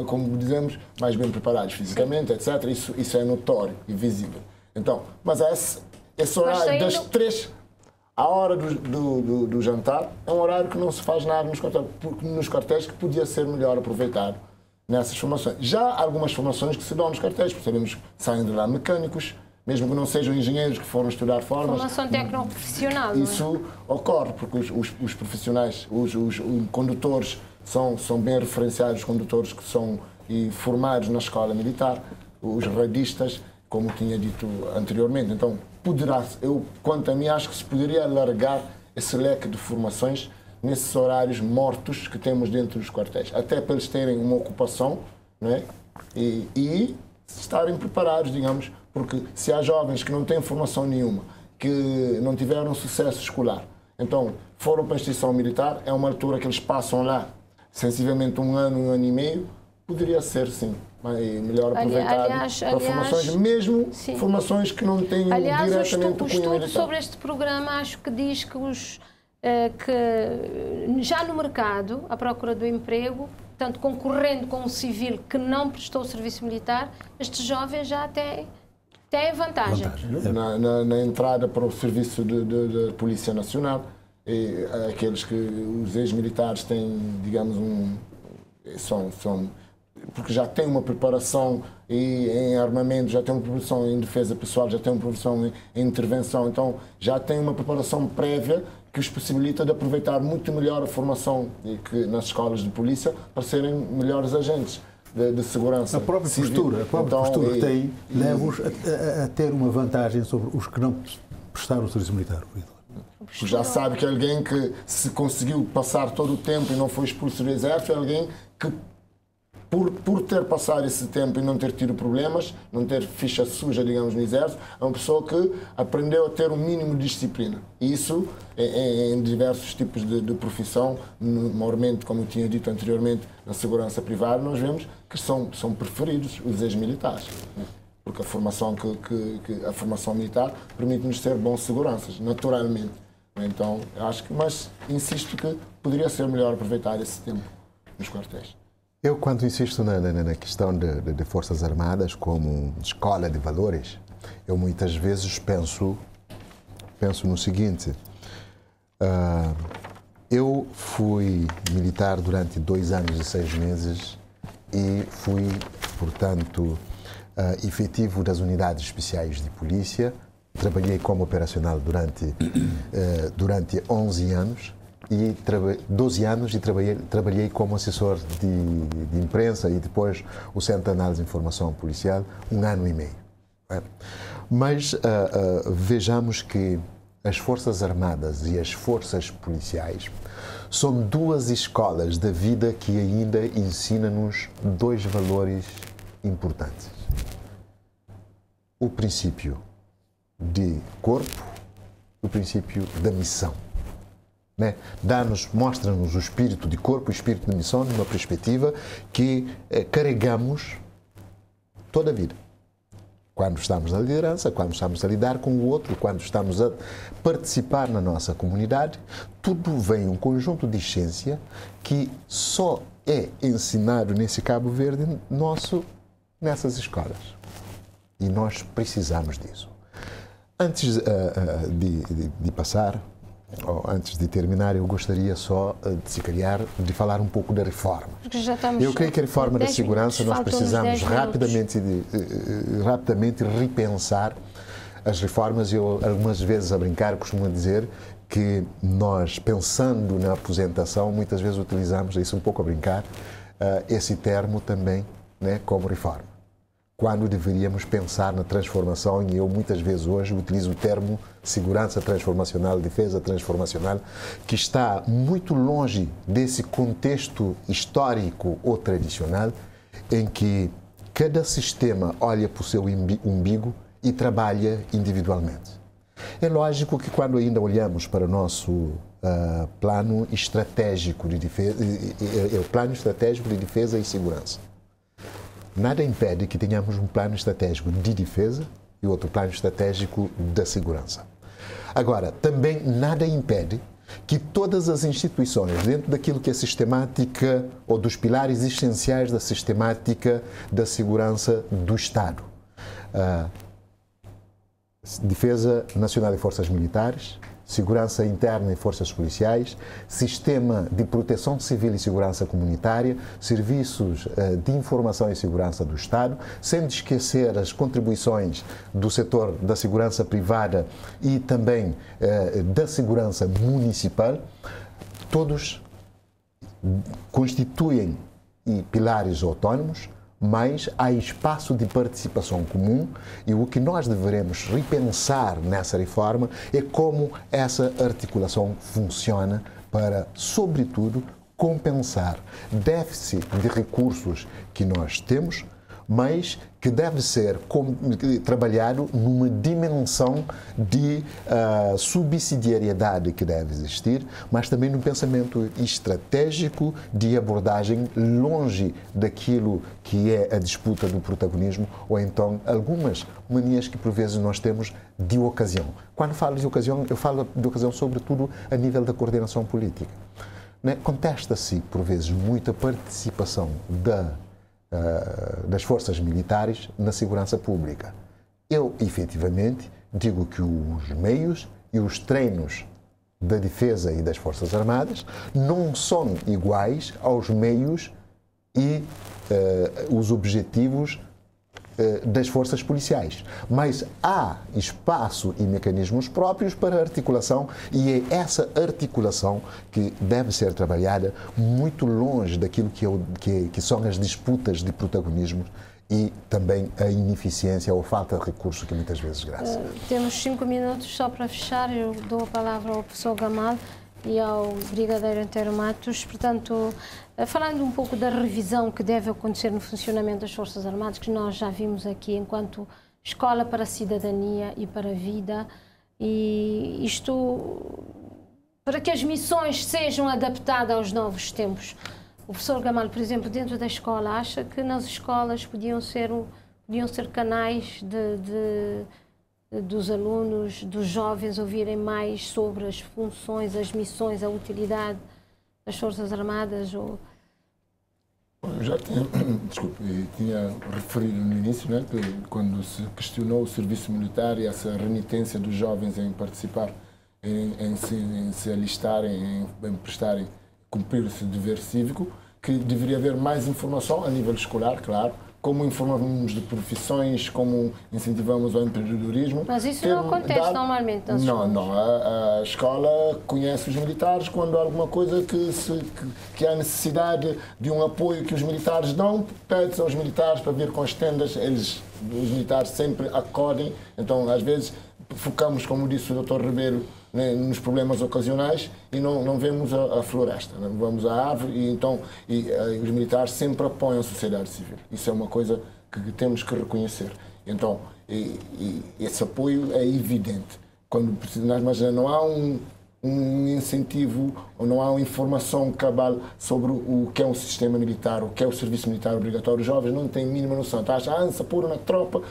como dizemos, mais bem preparados fisicamente, etc. Isso, isso é notório e visível. Então, mas esse, esse horário das três a hora do, do, do, do, jantar é um horário que não se faz nada nos quartéis, nos quartéis que podia ser melhor aproveitado nessas formações. Já há algumas formações que se dão nos quartéis, porque sabemos que saem de lá mecânicos, mesmo que não sejam engenheiros que foram estudar formas. Formação técnico-profissional. Isso é? ocorre, porque os, os, os profissionais, os, os, condutores, são, são bem referenciados, os condutores que são e formados na escola militar, os radistas, como tinha dito anteriormente. Então, poderá, eu, quanto a mim, acho que se poderia alargar esse leque de formações nesses horários mortos que temos dentro dos quartéis, até para eles terem uma ocupação não é? e, e estarem preparados, digamos, porque se há jovens que não têm formação nenhuma, que não tiveram sucesso escolar, então foram para a instituição militar, é uma altura que eles passam lá sensivelmente um ano, um ano e meio, poderia ser sim melhor aproveitado aliás, para aliás, formações, mesmo sim. formações que não tenham aliás, diretamente o, estudo, o estudo sobre este programa acho que diz que os eh, que já no mercado, à procura do emprego, tanto concorrendo com o civil que não prestou serviço militar, estes jovens já têm tem vantagem. vantagem. Na, na, na, entrada para o serviço da Polícia Nacional, e, aqueles que os ex-militares têm, digamos, um, são, são porque já têm uma preparação em armamento, já têm uma preparação em defesa pessoal, já têm uma preparação em, em intervenção, então já têm uma preparação prévia que os possibilita de aproveitar muito melhor a formação que, nas escolas de polícia para serem melhores agentes de, de segurança. A própria civil. postura, a própria então, postura que tem leva-os a, a, ter uma vantagem sobre os que não prestaram o serviço militar. Já sabe que alguém que se conseguiu passar todo o tempo e não foi expulso do exército é alguém que por, por ter passado esse tempo e não ter tido problemas, não ter ficha suja, digamos, no exército, é uma pessoa que aprendeu a ter um mínimo de disciplina. E isso, em, em diversos tipos de, de profissão, normalmente, como eu tinha dito anteriormente, na segurança privada, nós vemos que são, são preferidos os ex-militares. Porque a formação, que, que, que a formação militar permite-nos ser bons seguranças, naturalmente. Então, acho que, mas insisto que poderia ser melhor aproveitar esse tempo nos quartéis. Eu, quando insisto na, na, na questão de, de, de, Forças Armadas como escola de valores, eu muitas vezes penso, penso no seguinte: uh, eu fui militar durante dois anos e seis meses e fui, portanto, uh, efetivo das unidades especiais de polícia. Trabalhei como operacional durante, uh, durante 11 anos e 12 anos e trabalhei, trabalhei como assessor de, de, imprensa e depois o Centro de Análise de Informação Policial um ano e meio. É? Mas uh, vejamos que as Forças Armadas e as Forças Policiais são duas escolas da vida que ainda ensinam-nos dois valores importantes. O princípio de corpo, o princípio da missão. Né? Dá-nos, mostra-nos o espírito de corpo, o espírito de missão, numa perspectiva que eh, carregamos toda a vida. Quando estamos na liderança, quando estamos a lidar com o outro, quando estamos a participar na nossa comunidade, tudo vem um conjunto de ciência que só é ensinado nesse Cabo Verde nosso nessas escolas. E nós precisamos disso. Antes uh, uh, de, de, de, passar, ou antes de terminar, eu gostaria só uh, de se calhar de falar um pouco da reforma. eu creio que a reforma da segurança nós precisamos rapidamente, de, rapidamente repensar as reformas. Eu algumas vezes a brincar costumo dizer que nós pensando na aposentação muitas vezes utilizamos isso um pouco a brincar esse termo também, né, como reforma quando deveríamos pensar na transformação, e eu muitas vezes hoje utilizo o termo segurança transformacional, defesa transformacional, que está muito longe desse contexto histórico ou tradicional em que cada sistema olha para o seu umbigo e trabalha individualmente. É lógico que quando ainda olhamos para o nosso uh, plano estratégico de defesa, é o plano estratégico de defesa e segurança nada impede que tenhamos um plano estratégico de defesa e outro plano estratégico da segurança. Agora, também nada impede que todas as instituições, dentro daquilo que é sistemática ou dos pilares essenciais da sistemática da segurança do Estado, uh, Defesa Nacional e Forças Militares, segurança interna e forças policiais, sistema de proteção civil e segurança comunitária, serviços eh, de informação e segurança do Estado, sem esquecer as contribuições do setor da segurança privada e também eh, da segurança municipal, todos constituem pilares autônomos mas há espaço de participação comum e o que nós devemos repensar nessa reforma é como essa articulação funciona para, sobretudo, compensar déficit de recursos que nós temos mas que deve ser trabalhado numa dimensão de uh, subsidiariedade que deve existir, mas também num pensamento estratégico de abordagem longe daquilo que é a disputa do protagonismo ou então algumas manias que por vezes nós temos de ocasião. Quando falo de ocasião, eu falo de ocasião sobretudo a nível da coordenação política. Né? Contesta-se por vezes muita participação da uh, das forças militares na segurança pública. Eu, efetivamente, digo que os meios e os treinos da defesa e das forças armadas não são iguais aos meios e uh, os objetivos eh, das forças policiais. Mas há espaço e mecanismos próprios para articulação e é essa articulação que deve ser trabalhada muito longe daquilo que, é que, que são as disputas de protagonismo e também a ineficiência ou falta de recurso que muitas vezes graça. Uh, temos cinco minutos só para fechar. Eu dou a palavra ao professor Gamal e ao Brigadeiro Antero Matos. Portanto, eh, falando um pouco da revisão que deve acontecer no funcionamento das Forças Armadas, que nós já vimos aqui enquanto escola para a cidadania e para a vida, e isto para que as missões sejam adaptadas aos novos tempos. O professor Gamal, por exemplo, dentro da escola, acha que nas escolas podiam ser, podiam ser canais de, de dos alunos, dos jovens ouvirem mais sobre as funções, as missões, a utilidade das Forças Armadas? Ou... Eu já tinha, desculpe, tinha referido no início né, que quando se questionou o serviço militar e essa renitência dos jovens em participar, em, em, se, em se, alistarem, em, em prestarem, cumprir esse dever cívico, que deveria haver mais informação a nível escolar, claro, como informamos de profissões, como incentivamos o empreendedorismo. Mas isso não acontece normalmente nas Não, não. A, a, escola conhece os militares quando há alguma coisa que, se, que, que há necessidade de um apoio que os militares dão, pede-se aos militares para vir com as tendas, eles, os militares sempre acodem, então às vezes focamos, como disse o Dr. Ribeiro, nos problemas ocasionais e não, não vemos a, a floresta, não vamos à árvore e então e, e, os militares sempre apoiam a sociedade civil. Isso é uma coisa que temos que reconhecer. Então, e, e esse apoio é evidente. Quando precisamos, mas não há um, um incentivo ou não há uma informação cabal sobre o que é um sistema militar, o que é o serviço militar obrigatório. Os jovens não têm mínima noção. Tá? Ah, se pôr na tropa,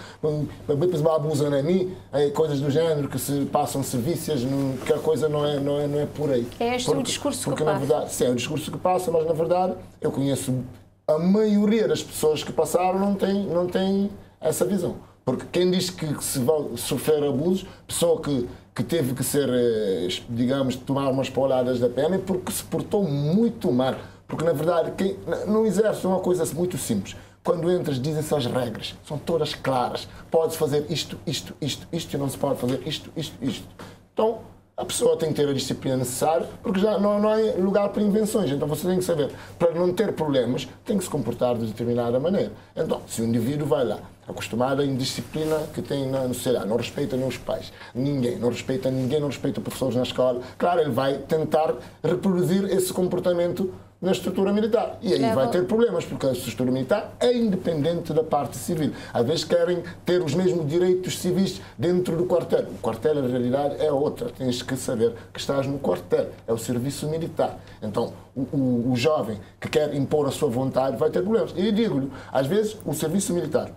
depois abusam a mim, coisas do género, que se passam serviços, que a coisa não é, não é, não é por aí. É este porque, o discurso porque, que passa. verdade, sim, é o discurso que passa, mas na verdade eu conheço a maioria das pessoas que passaram não tem, não tem essa visão. Porque quem diz que se vai sofrer abusos, pessoa que que teve que ser, eh, digamos, tomar umas pauladas da pena porque se portou muito mal. Porque, na verdade, quem, no exército é uma coisa muito simples. Quando entras, dizem-se as regras, são todas claras. Pode fazer isto, isto, isto, isto, e não se pode fazer isto, isto, isto. Então, a pessoa tem que ter a disciplina necessária, porque já não, não há lugar para invenções. Então você tem que saber, para não ter problemas, tem que se comportar de determinada maneira. Então, se o indivíduo vai lá, acostumado à indisciplina que tem na sociedade, não respeita nem os pais, ninguém, não respeita ninguém, não respeita professores na escola, claro, ele vai tentar reproduzir esse comportamento na estrutura militar. E aí é vai ter problemas, porque a estrutura militar é independente da parte civil. Às vezes querem ter os mesmos direitos civis dentro do quartel. O quartel, na realidade, é outra. Tens que saber que estás no quartel. É o serviço militar. Então, o, o, o jovem que quer impor a sua vontade vai ter problemas. E digo-lhe, às vezes, o serviço militar.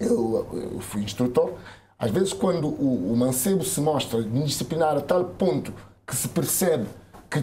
Eu, eu fui instrutor. Às vezes, quando o, o mancebo se mostra indisciplinar a tal ponto que se percebe que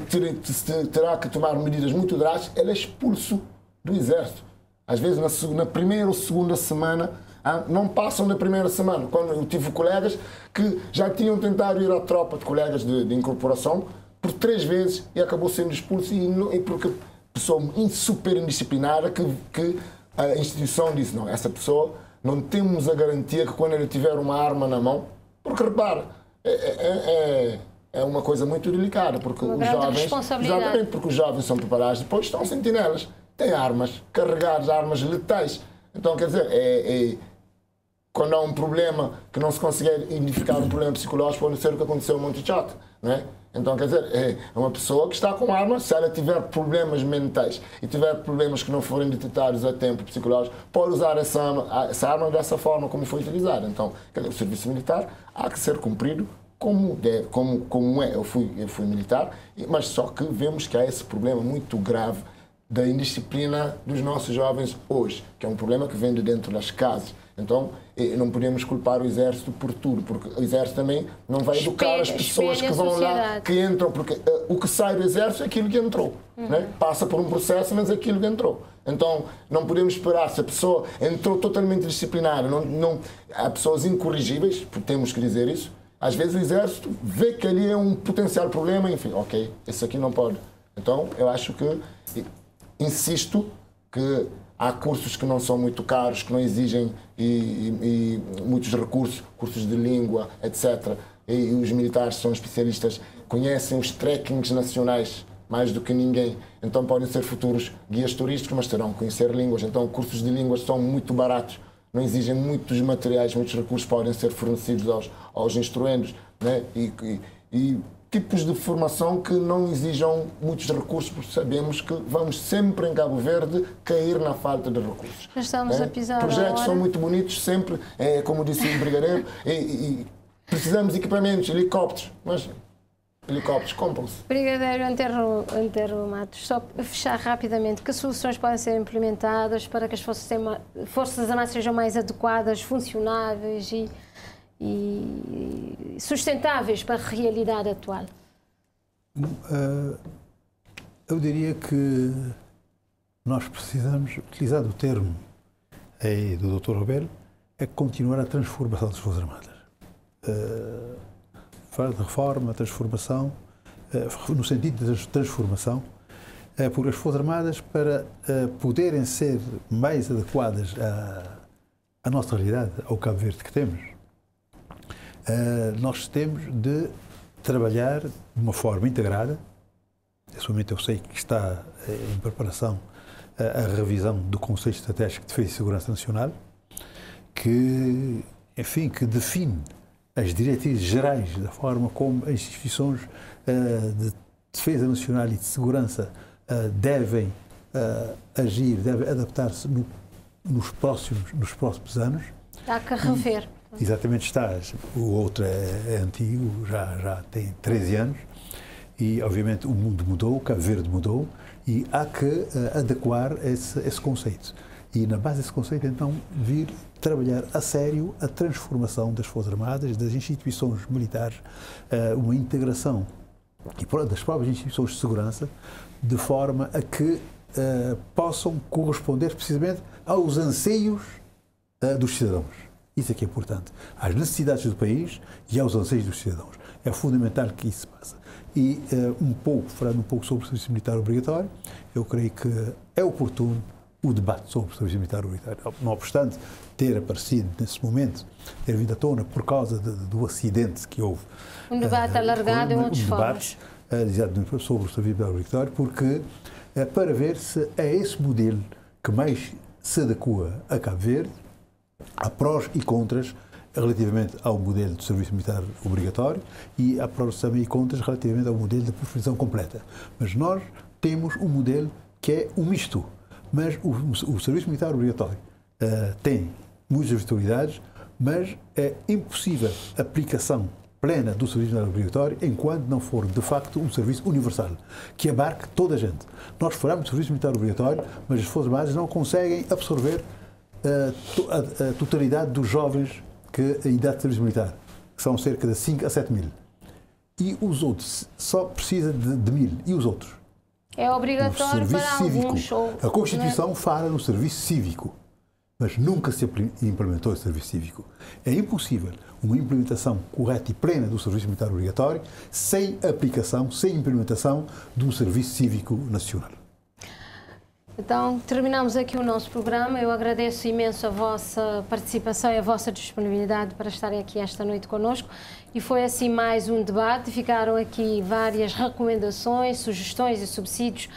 terá que tomar medidas muito drásticas, ele é expulso do exército. Às vezes, na, primeira ou segunda semana, ah, não passam da primeira semana. Quando eu tive colegas que já tinham tentado ir à tropa de colegas de, de incorporação por três vezes e acabou sendo expulso e, não, e porque pessoa super indisciplinada que, que a instituição disse, não, essa pessoa não temos a garantia que quando ele tiver uma arma na mão, porque repara, é, é, é é uma coisa muito delicada, porque uma os jovens. Exatamente, porque os jovens são preparados, depois estão sentinelas, têm armas, carregadas, armas letais. Então, quer dizer, é, é, quando há um problema que não se consegue identificar um problema psicológico, pode ser o que aconteceu em Monte Chato, não é? Então, quer dizer, é uma pessoa que está com arma, se ela tiver problemas mentais e tiver problemas que não forem detectados a tempo psicológico, pode usar essa arma, essa arma dessa forma como foi utilizada. Então, dizer, o serviço militar há que ser cumprido como, deve, como, como é. Eu fui, eu fui militar, mas só que vemos que há esse problema muito grave da indisciplina dos nossos jovens hoje, que é um problema que vem de dentro das casas. Então, não podemos culpar o exército por tudo, porque o exército também não vai educar as pessoas que vão lá, que entram, porque uh, o que sai do exército é aquilo que entrou. Uhum. Né? Passa por um processo, mas é aquilo que entrou. Então, não podemos esperar se a pessoa entrou totalmente disciplinada. Não, não, há pessoas incorrigíveis, temos que dizer isso, às vezes o exército vê que ali é um potencial problema, enfim, ok, esse aqui não pode. Então, eu acho que, insisto, que há cursos que não são muito caros, que não exigem e, e, e muitos recursos, cursos de língua, etc. E, e, os militares são especialistas, conhecem os trekkings nacionais mais do que ninguém. Então podem ser futuros guias turísticos, mas terão que conhecer línguas. Então cursos de línguas são muito baratos não exigem muitos materiais, muitos recursos podem ser fornecidos aos, aos instruendos né? e, tipos de formação que não exijam muitos recursos, porque sabemos que vamos sempre em Cabo Verde cair na falta de recursos. Já estamos é? a pisar Projetos são muito bonitos, sempre, é, como disse o Brigadeiro, e, e, precisamos de equipamentos, helicópteros, mas helicópteros compram-se. Brigadeiro Antero, Antero Matos, só fechar rapidamente, que soluções podem ser implementadas para que as Forças, forças Armadas sejam mais adequadas, funcionáveis e, e sustentáveis para a realidade atual? Uh, eu diria que nós precisamos, utilizar o termo aí do Dr. Roberto, é continuar a transformação das Forças Armadas. Uh, de reforma, transformação, eh, no sentido de transformação, por as Forças Armadas para poderem ser mais adequadas à, à nossa realidade, ao Cabo Verde que temos. Nós temos de trabalhar de uma forma integrada. Nesse momento eu sei que está em preparação a, a revisão do Conselho Estratégico de Defesa e Segurança Nacional, que, enfim, que define as diretrizes gerais da forma como as instituições uh, de defesa nacional e de segurança uh, devem uh, agir, devem adaptar-se no, nos próximos nos próximos anos. Há que rever. E, exatamente está. O outro é, é, antigo, já já tem 13 anos e obviamente o mundo mudou, o Cabo Verde mudou e há que adequar esse, esse conceito e, na base desse conceito, então, vir trabalhar a sério a transformação das Forças Armadas, das instituições militares, eh, uma integração das próprias instituições de segurança, de forma a que uh, possam corresponder precisamente aos anseios uh, dos cidadãos. Isso é que é importante. Às necessidades do país e aos anseios dos cidadãos. É fundamental que isso se passe. E uh, um pouco, falando um pouco sobre o serviço militar obrigatório, eu creio que é oportuno o debate sobre o serviço militar obrigatório. Não obstante ter aparecido nesse momento, ter vindo à tona por causa de, do acidente que houve. Um debate uh, alargado um, em outros um debate, uh, sobre o serviço militar obrigatório, porque para ver se é esse modelo que mais se adequa a Cabo Verde, há prós e contras relativamente ao modelo de serviço militar obrigatório e há prós também e contras relativamente ao modelo de profissão completa. Mas nós temos um modelo que é um misto mas o, o serviço militar obrigatório uh, tem muitas virtualidades, mas é impossível aplicação plena do serviço militar obrigatório enquanto não for, de facto, um serviço universal, que abarque toda a gente. Nós falamos de serviço militar obrigatório, mas as Forças Armadas não conseguem absorver a, a, totalidade dos jovens que a idade de serviço militar, que são cerca de 5 a 7 mil. E os outros, só precisa de, de mil. E os outros? É obrigatório para cívico. alguns. Ou, a Constituição é? fala no serviço cívico, mas nunca se implementou o serviço cívico. É impossível uma implementação correta e plena do serviço militar obrigatório sem aplicação, sem implementação de um serviço cívico nacional. Então, terminamos aqui o nosso programa. Eu agradeço imenso a vossa participação e a vossa disponibilidade para estarem aqui esta noite conosco. E foi assim mais um debate. Ficaram aqui várias recomendações, sugestões e subsídios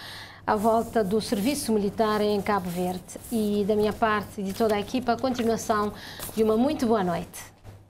à volta do serviço militar em Cabo Verde. E da minha parte e de toda a equipa, a continuação de uma muito boa noite.